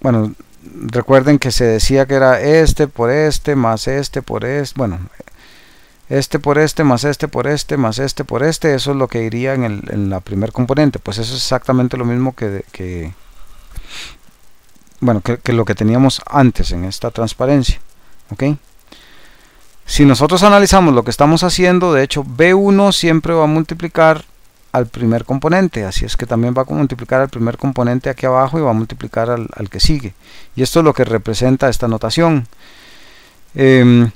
bueno, recuerden que se decía que era este por este, más este por este, bueno, este por este, más este por este, más este por este, eso es lo que iría en, el, en la primer componente, pues eso es exactamente lo mismo que, que bueno, que lo que teníamos antes en esta transparencia, ¿ok? Si nosotros analizamos lo que estamos haciendo, de hecho B1 siempre va a multiplicar al primer componente, así es que también va a multiplicar al primer componente aquí abajo y va a multiplicar al, que sigue. Y esto es lo que representa esta notación, em,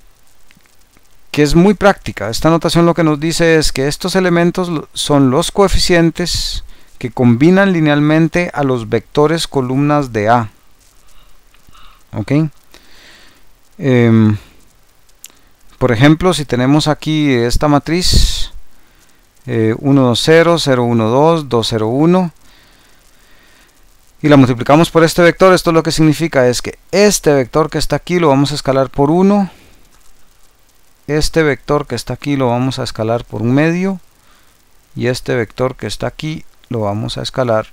que es muy práctica. Esta notación lo que nos dice es que estos elementos son los coeficientes que combinan linealmente a los vectores columnas de A. ¿Ok? Em, por ejemplo, si tenemos aquí esta matriz eh, 1, 2, 0, 0, 1, 2, 2, 0, 1, y la multiplicamos por este vector, esto lo que significa es que este vector que está aquí lo vamos a escalar por 1, este vector que está aquí lo vamos a escalar por un medio, y este vector que está aquí lo vamos a escalar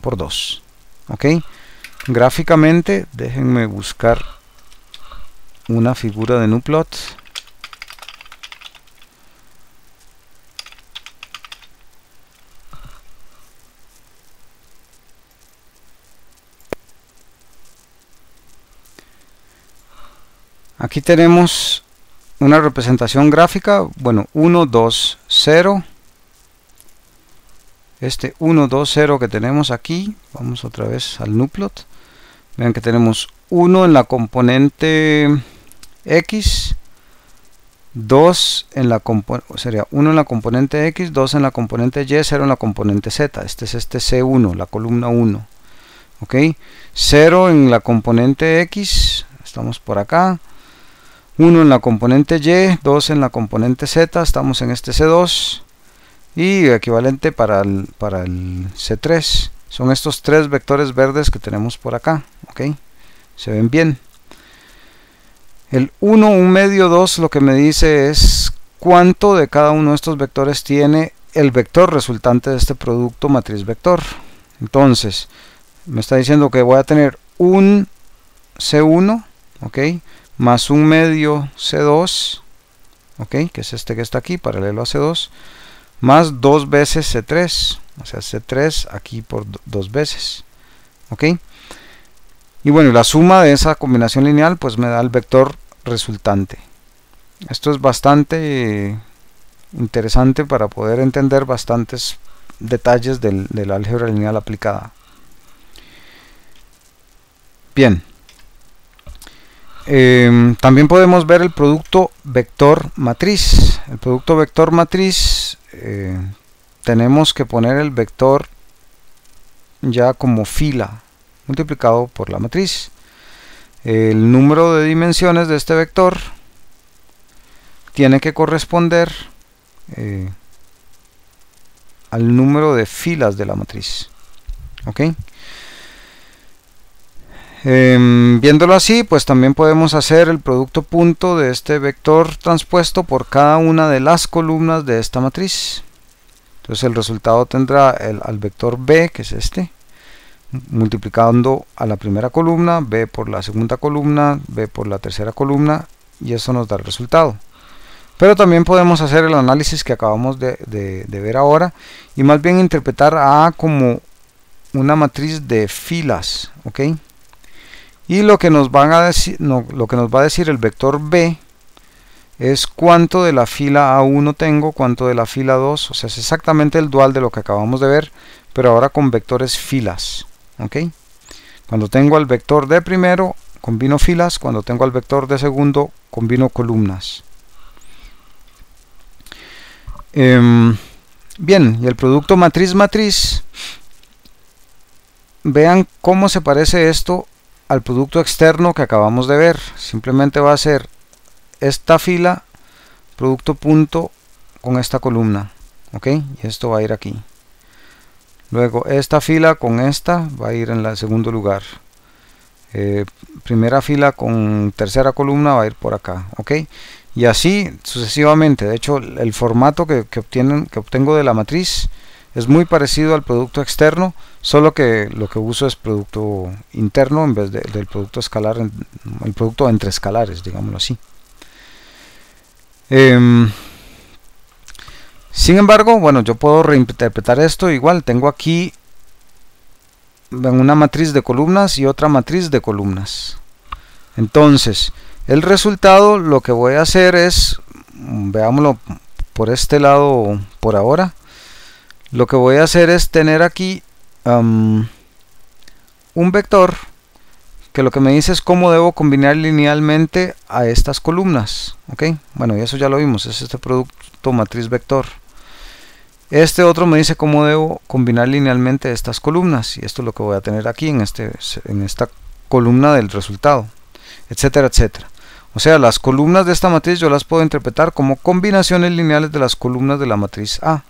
por 2. ¿Ok? Gráficamente, déjenme buscar una figura de nuplot. Aquí tenemos una representación gráfica, bueno, 1, 2, 0. Este 1, 2, 0 que tenemos aquí, vamos otra vez al nuplot. Vean que tenemos 1 en la componente X, 2 en la componente, sería 1 en la componente X, 2 en la componente Y, 0 en la componente Z. Este es este C1, la columna 1. ¿Ok? 0 en la componente X, estamos por acá. 1 en la componente Y, 2 en la componente Z, estamos en este C2 y equivalente para el, para el C3 son estos tres vectores verdes que tenemos por acá ok se ven bien. El 1, 1 medio 2 lo que me dice es cuánto de cada uno de estos vectores tiene el vector resultante de este producto matriz vector. Entonces me está diciendo que voy a tener un C1 ok más un medio C2, ok, que es este que está aquí, paralelo a C2, más dos veces C3, o sea, C3 aquí por dos veces, ok. Y bueno, la suma de esa combinación lineal pues me da el vector resultante. Esto es bastante interesante para poder entender bastantes detalles del, de la álgebra lineal aplicada. Bien, Em, también podemos ver el producto vector matriz. El producto vector matriz eh, tenemos que poner el vector ya como fila multiplicado por la matriz. El número de dimensiones de este vector tiene que corresponder eh, al número de filas de la matriz. ¿Ok? Em, viéndolo así, pues también podemos hacer el producto punto de este vector transpuesto por cada una de las columnas de esta matriz. Entonces el resultado tendrá el, al vector b, que es este, multiplicando a la primera columna, b por la segunda columna, b por la tercera columna, y eso nos da el resultado. Pero también podemos hacer el análisis que acabamos de, ver ahora, y más bien interpretar a A como una matriz de filas, ¿ok? y lo que nos van a decir lo que nos va a decir el vector b es cuánto de la fila A1 tengo, cuánto de la fila 2, o sea, es exactamente el dual de lo que acabamos de ver, pero ahora con vectores filas. ¿Ok? Cuando tengo al vector de primero, combino filas, cuando tengo al vector de segundo, combino columnas. Em, bien, y el producto matriz-matriz, vean cómo se parece esto al producto externo que acabamos de ver. Simplemente va a ser esta fila, producto punto con esta columna. ¿Ok? Y esto va a ir aquí. Luego esta fila con esta va a ir en el segundo lugar. Eh, primera fila con tercera columna va a ir por acá. ¿Ok? Y así sucesivamente. De hecho, el formato que, que, obtienen, que obtengo de la matriz es muy parecido al producto externo, solo que lo que uso es producto interno en vez del producto escalar, el producto entre escalares, digámoslo así. Em, sin embargo, bueno, yo puedo reinterpretar esto igual. Tengo aquí una matriz de columnas y otra matriz de columnas. Entonces, el resultado lo que voy a hacer es, veámoslo por este lado por ahora, lo que voy a hacer es tener aquí un vector que lo que me dice es cómo debo combinar linealmente a estas columnas ok bueno y eso ya lo vimos es este producto matriz vector este otro me dice cómo debo combinar linealmente estas columnas y esto es lo que voy a tener aquí en, este, en esta columna del resultado etcétera etcétera. O sea las columnas de esta matriz yo las puedo interpretar como combinaciones lineales de las columnas de la matriz A.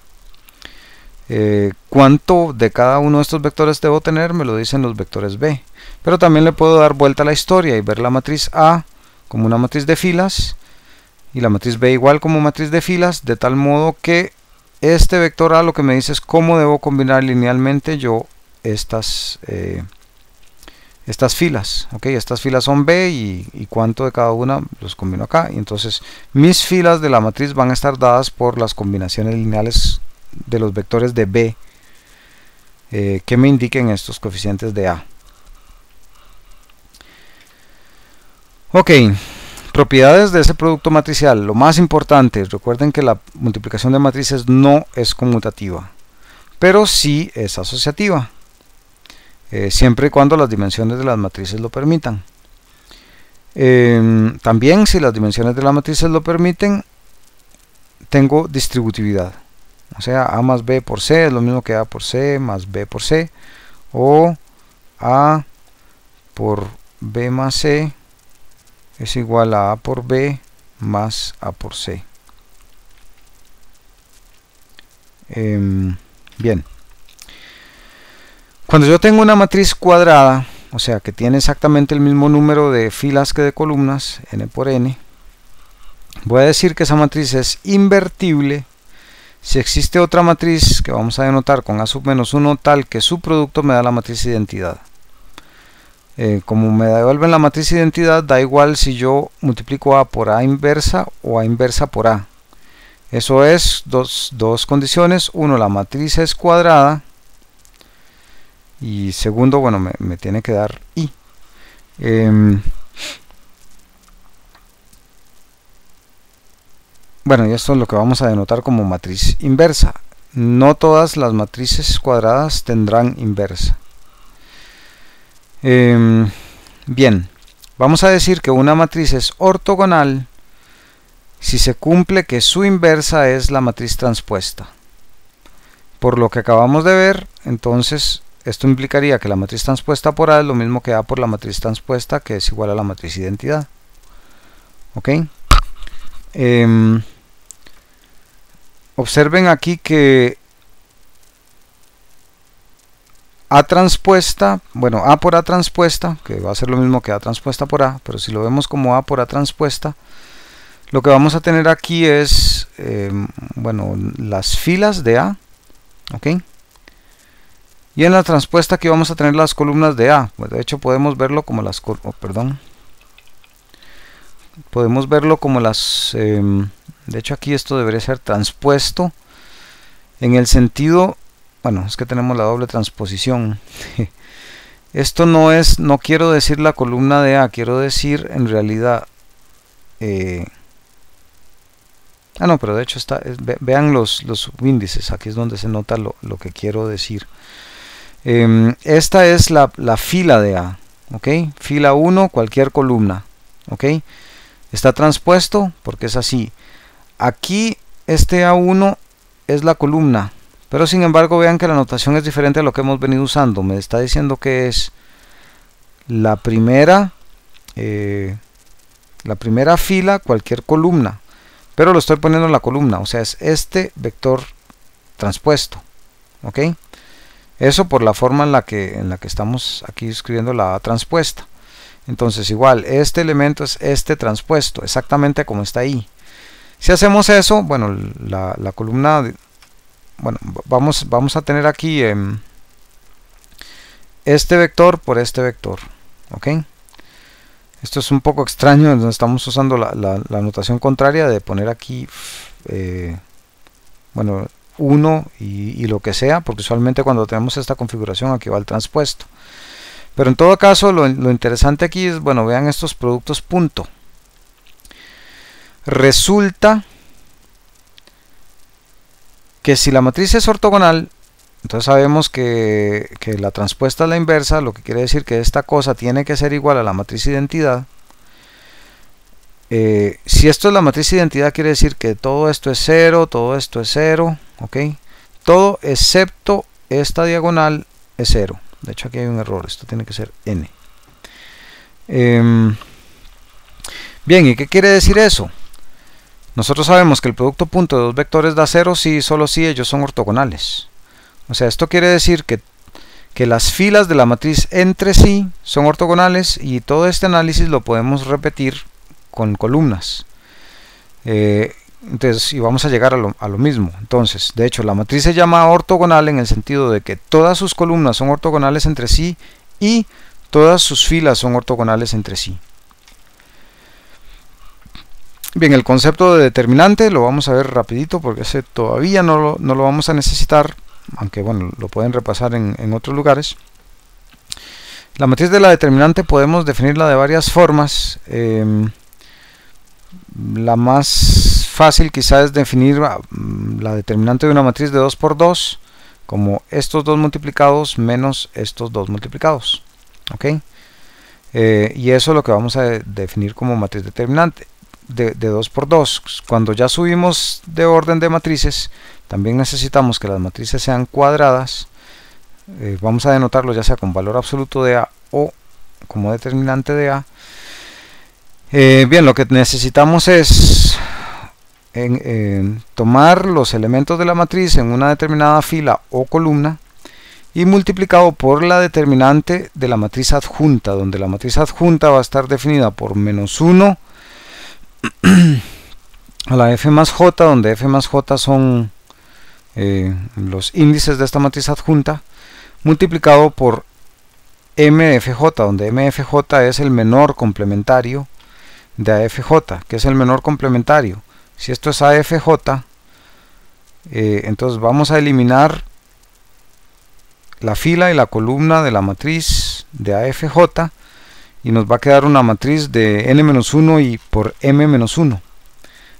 Eh, cuánto de cada uno de estos vectores debo tener me lo dicen los vectores B. Pero también le puedo dar vuelta a la historia y ver la matriz A como una matriz de filas y la matriz B igual como matriz de filas, de tal modo que este vector A lo que me dice es cómo debo combinar linealmente yo estas, eh, estas filas. ok Estas filas son B y, cuánto de cada una los combino acá. Y entonces mis filas de la matriz van a estar dadas por las combinaciones lineales de los vectores de B eh, que me indiquen estos coeficientes de A. Ok, propiedades de ese producto matricial. Lo más importante, recuerden que la multiplicación de matrices no es conmutativa, pero sí es asociativa, eh, siempre y cuando las dimensiones de las matrices lo permitan. Em, también si las dimensiones de las matrices lo permiten, tengo distributividad. O sea, A más B por C es lo mismo que A por C más B por C. O A por B más C es igual a A por B más A por C. Em, bien. Cuando yo tengo una matriz cuadrada, o sea que tiene exactamente el mismo número de filas que de columnas, n por n, voy a decir que esa matriz es invertible si existe otra matriz que vamos a denotar con A sub menos 1 tal que su producto me da la matriz identidad. Eh, como me devuelven la matriz identidad, da igual si yo multiplico A por A inversa o A inversa por A. Eso es dos, condiciones. Uno, la matriz es cuadrada. Y segundo, bueno, me, tiene que dar I. Em, bueno, y esto es lo que vamos a denotar como matriz inversa. No todas las matrices cuadradas tendrán inversa. Em, bien, vamos a decir que una matriz es ortogonal si se cumple que su inversa es la matriz transpuesta. Por lo que acabamos de ver, entonces esto implicaría que la matriz transpuesta por A es lo mismo que A por la matriz transpuesta, que es igual a la matriz identidad. ¿Ok? Em, observen aquí que A transpuesta, bueno, A por A transpuesta, que va a ser lo mismo que A transpuesta por A, pero si lo vemos como A por A transpuesta, lo que vamos a tener aquí es, em, bueno, las filas de A, ¿ok? Y en la transpuesta aquí vamos a tener las columnas de A, de hecho podemos verlo como las, oh, perdón, podemos verlo como las, em, de hecho aquí esto debería ser transpuesto en el sentido bueno, es que tenemos la doble transposición. Esto no es, no quiero decir la columna de A, quiero decir en realidad... Eh, ah, no, pero de hecho está, vean los, los subíndices, aquí es donde se nota lo, que quiero decir. Em, esta es la, la, fila de A, ¿ok? Fila 1, cualquier columna, ¿ok? Está transpuesto porque es así. Aquí este A1 es la columna, pero sin embargo vean que la notación es diferente a lo que hemos venido usando. Me está diciendo que es la primera, eh, la primera fila, cualquier columna. Pero lo estoy poniendo en la columna, o sea, es este vector transpuesto. Eso por la forma en la que, en la que estamos aquí escribiendo la A transpuesta. Entonces igual, este elemento es este transpuesto, exactamente como está ahí. Si hacemos eso, bueno, la columna bueno, vamos, vamos a tener aquí em, este vector por este vector. ¿Ok? Esto es un poco extraño, estamos usando la, notación contraria de poner aquí, eh, bueno, 1 y, lo que sea, porque usualmente cuando tenemos esta configuración aquí va el transpuesto. Pero en todo caso, lo, lo interesante aquí es, bueno, vean estos productos punto. Resulta que si la matriz es ortogonal, entonces sabemos que, la transpuesta es la inversa, lo que quiere decir que esta cosa tiene que ser igual a la matriz identidad. Eh, si esto es la matriz identidad, quiere decir que todo esto es 0, todo esto es 0, ¿ok? Todo excepto esta diagonal es 0. De hecho aquí hay un error, esto tiene que ser n. Em, bien, ¿y qué quiere decir eso? Nosotros sabemos que el producto punto de dos vectores da 0 si solo si ellos son ortogonales. O sea, esto quiere decir que, que las filas de la matriz entre sí son ortogonales y todo este análisis lo podemos repetir con columnas. Eh, entonces, y vamos a llegar a lo, a lo, mismo. Entonces, de hecho, la matriz se llama ortogonal en el sentido de que todas sus columnas son ortogonales entre sí y todas sus filas son ortogonales entre sí. Bien, el concepto de determinante lo vamos a ver rapidito porque ese todavía no lo, no lo vamos a necesitar, aunque bueno, lo pueden repasar en, en otros lugares. La matriz de la determinante podemos definirla de varias formas. Eh, la más fácil quizás es definir ah, mm, la determinante de una matriz de 2 por 2 como estos dos multiplicados menos estos dos multiplicados. ¿ok? Eh, y eso es lo que vamos a definir como matriz determinante de, de 2 por 2. Cuando ya subimos de orden de matrices, también necesitamos que las matrices sean cuadradas. Eh, vamos a denotarlo ya sea con valor absoluto de A o como determinante de A. Eh, bien, lo que necesitamos es en, tomar los elementos de la matriz en una determinada fila o columna y multiplicado por la determinante de la matriz adjunta, donde la matriz adjunta va a estar definida por menos 1 a la f más j, donde f más j son eh, los índices de esta matriz adjunta, multiplicado por mfj, donde mfj es el menor complementario de AFJ, que es el menor complementario. Si esto es AFJ, eh, entonces vamos a eliminar la fila y la columna de la matriz de AFJ y nos va a quedar una matriz de n-1 y por m-1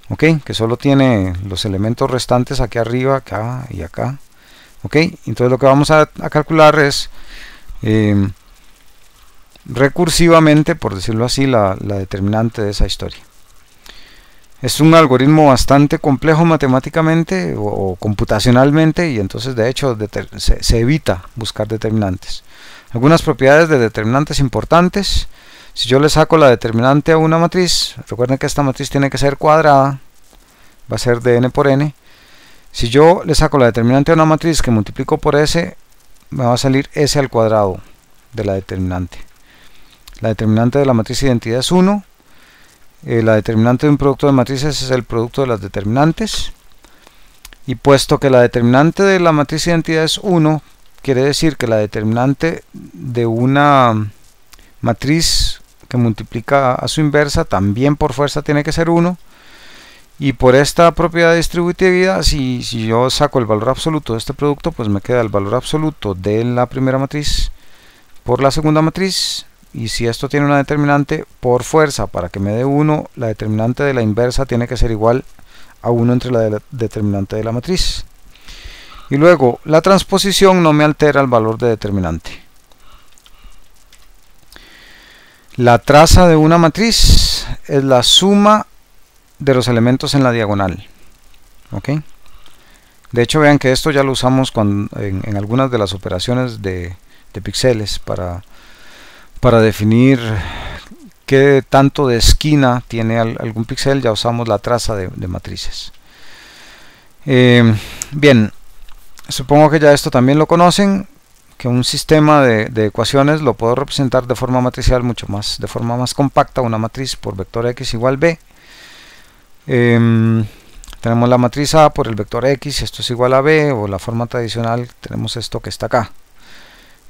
ok que solo tiene los elementos restantes aquí arriba acá y acá ok entonces lo que vamos a, calcular es eh, recursivamente, por decirlo así, la, determinante de esa historia. Es un algoritmo bastante complejo matemáticamente o, computacionalmente y entonces de hecho se, evita buscar determinantes. Algunas propiedades de determinantes importantes. Si yo le saco la determinante a una matriz, recuerden que esta matriz tiene que ser cuadrada, va a ser de n por n. Si yo le saco la determinante a una matriz que multiplico por s, me va a salir s al cuadrado de la determinante. La determinante de la matriz de identidad es 1. Eh, la determinante de un producto de matrices es el producto de las determinantes. Y puesto que la determinante de la matriz de identidad es 1, quiere decir que la determinante de una matriz que multiplica a su inversa también por fuerza tiene que ser 1. Y por esta propiedad de distributividad, si, si yo saco el valor absoluto de este producto, pues me queda el valor absoluto de la primera matriz por la segunda matriz y si esto tiene una determinante por fuerza para que me dé 1 la determinante de la inversa tiene que ser igual a 1 entre la determinante de la matriz y luego la transposición no me altera el valor de determinante la traza de una matriz es la suma de los elementos en la diagonal de hecho vean que esto ya lo usamos en, algunas de las operaciones de, de píxeles para para definir qué tanto de esquina tiene algún píxel ya usamos la traza de, matrices. Eh, bien, supongo que ya esto también lo conocen, que un sistema de, ecuaciones lo puedo representar de forma matricial mucho más, de forma más compacta, una matriz por vector x igual b. Em, tenemos la matriz A por el vector X, esto es igual a B, o la forma tradicional tenemos esto que está acá.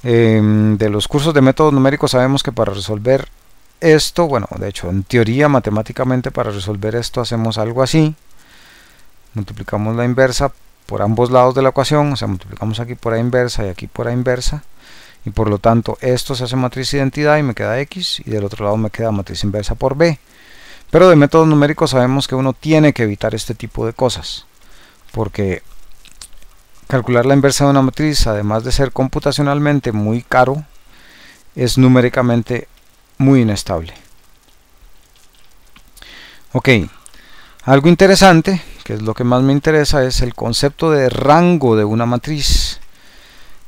Em, de los cursos de métodos numéricos sabemos que para resolver esto, bueno, de hecho, en teoría, matemáticamente, para resolver esto hacemos algo así. Multiplicamos la inversa por ambos lados de la ecuación, o sea, multiplicamos aquí por A inversa y aquí por A inversa. Y por lo tanto, esto se hace matriz identidad y me queda X, y del otro lado me queda matriz inversa por B. Pero de métodos numéricos sabemos que uno tiene que evitar este tipo de cosas, porque Calcular la inversa de una matriz, además de ser computacionalmente muy caro, es numéricamente muy inestable. Ok, algo interesante, que es lo que más me interesa, es el concepto de rango de una matriz.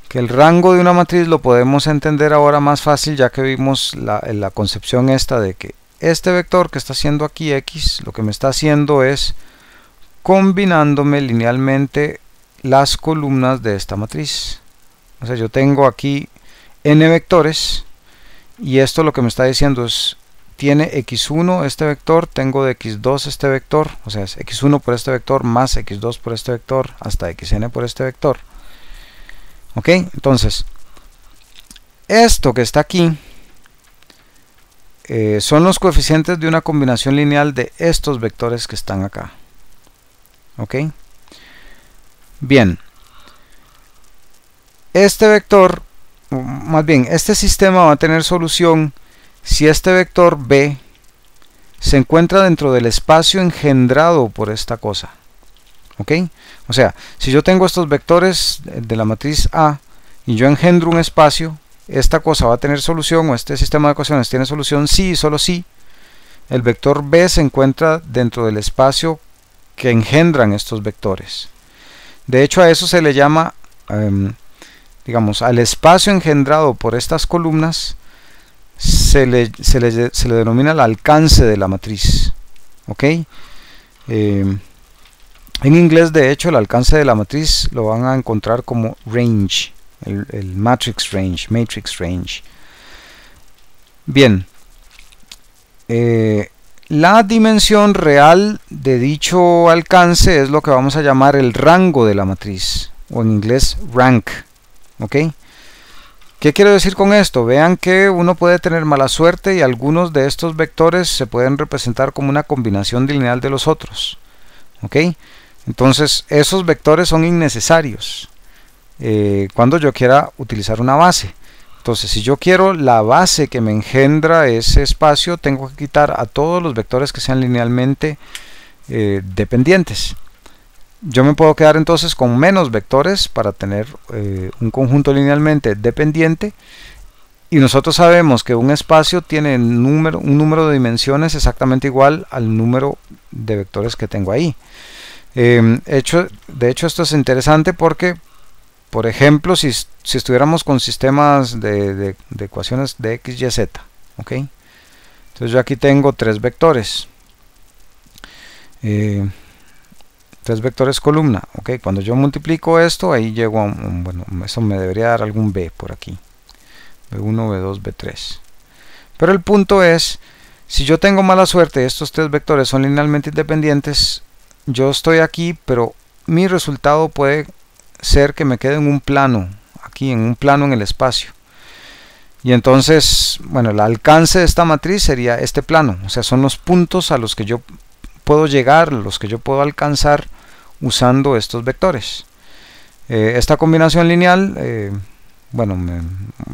Que el rango de una matriz lo podemos entender ahora más fácil ya que vimos la, concepción esta de que este vector que está haciendo aquí x, lo que me está haciendo es combinándome linealmente las columnas de esta matriz. O sea, yo tengo aquí n vectores y esto lo que me está diciendo es tiene x1 este vector, tengo de x2 este vector, o sea, es x1 por este vector más x2 por este vector hasta xn por este vector. Ok, entonces, esto que está aquí eh, son los coeficientes de una combinación lineal de estos vectores que están acá. Ok, bien, este vector, más bien, este sistema va a tener solución si este vector b se encuentra dentro del espacio engendrado por esta cosa. ¿Ok? O sea, si yo tengo estos vectores de la matriz A y yo engendro un espacio, esta cosa va a tener solución o este sistema de ecuaciones tiene solución si y solo si el vector B se encuentra dentro del espacio que engendran estos vectores. De hecho a eso se le llama, em, digamos, al espacio engendrado por estas columnas se le, se le, se le denomina el alcance de la matriz. ¿Ok? Em, en inglés, de hecho, el alcance de la matriz lo van a encontrar como range, el, matrix range, matrix range. Bien, eh, la dimensión real de dicho alcance es lo que vamos a llamar el rango de la matriz, o en inglés rank. ¿Ok? ¿Qué quiero decir con esto? Vean que uno puede tener mala suerte y algunos de estos vectores se pueden representar como una combinación lineal de los otros. ¿Ok? Entonces esos vectores son innecesarios eh, cuando yo quiera utilizar una base. Entonces si yo quiero la base que me engendra ese espacio, tengo que quitar a todos los vectores que sean linealmente eh, dependientes yo me puedo quedar entonces con menos vectores para tener eh, un conjunto linealmente dependiente y nosotros sabemos que un espacio tiene un número de dimensiones exactamente igual al número de vectores que tengo ahí. Em, de hecho esto es interesante porque por ejemplo si, si estuviéramos con sistemas de, ecuaciones de x, y, z ¿ok? entonces yo aquí tengo tres vectores eh, tres vectores columna ok. Cuando yo multiplico esto ahí llego a un, bueno eso me debería dar algún b por aquí. B1 b2 b3 pero el punto es si yo tengo mala suerte estos tres vectores son linealmente independientes yo estoy aquí pero mi resultado puede ser que me quede en un plano aquí en un plano en el espacio. Y entonces bueno el alcance de esta matriz sería este plano. O sea son los puntos a los que yo puedo llegar, los que yo puedo alcanzar usando estos vectores. Eh, esta combinación lineal, eh, bueno,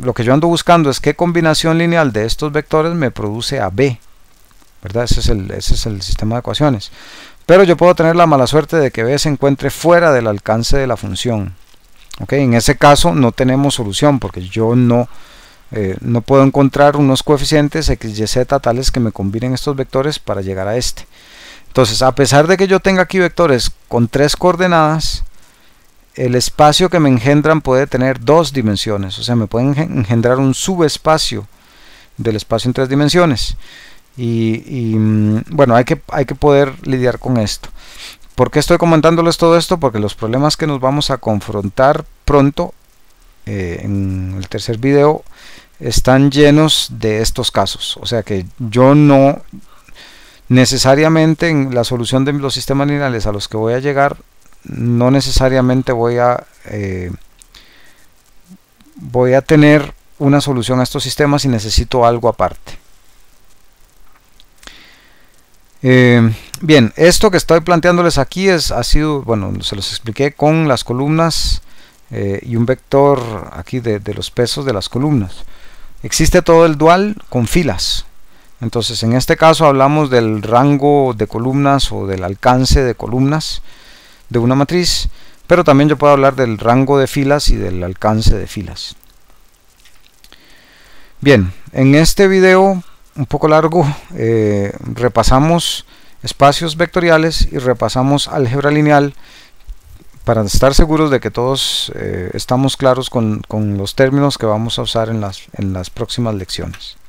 lo que yo ando buscando es qué combinación lineal de estos vectores me produce a B. ¿verdad? Ese es, el, ese es el sistema de ecuaciones. Pero yo puedo tener la mala suerte de que B se encuentre fuera del alcance de la función. ¿okay? En ese caso no tenemos solución porque yo no, eh, no puedo encontrar unos coeficientes x, y, z tales que me combinen estos vectores para llegar a este. Entonces, a pesar de que yo tenga aquí vectores con tres coordenadas, el espacio que me engendran puede tener dos dimensiones, o sea, me pueden engendrar un subespacio del espacio en tres dimensiones. Y, mm, bueno, hay que, hay que poder lidiar con esto. ¿Por qué estoy comentándoles todo esto? Porque los problemas que nos vamos a confrontar pronto eh, en el tercer video están llenos de estos casos. O sea que yo no, necesariamente en la solución de los sistemas lineales a los que voy a llegar no necesariamente voy a eh, voy a tener una solución a estos sistemas y necesito algo aparte. Eh, bien esto que estoy planteándoles aquí es ha sido bueno se los expliqué con las columnas eh, y un vector aquí de los pesos de las columnas. Existe todo el dual con filas entonces en este caso hablamos del rango de columnas o del alcance de columnas de una matriz, pero también yo puedo hablar del rango de filas y del alcance de filas. Bien, en este video un poco largo eh, repasamos espacios vectoriales y repasamos álgebra lineal para estar seguros de que todos eh, estamos claros con, los términos que vamos a usar en las próximas lecciones.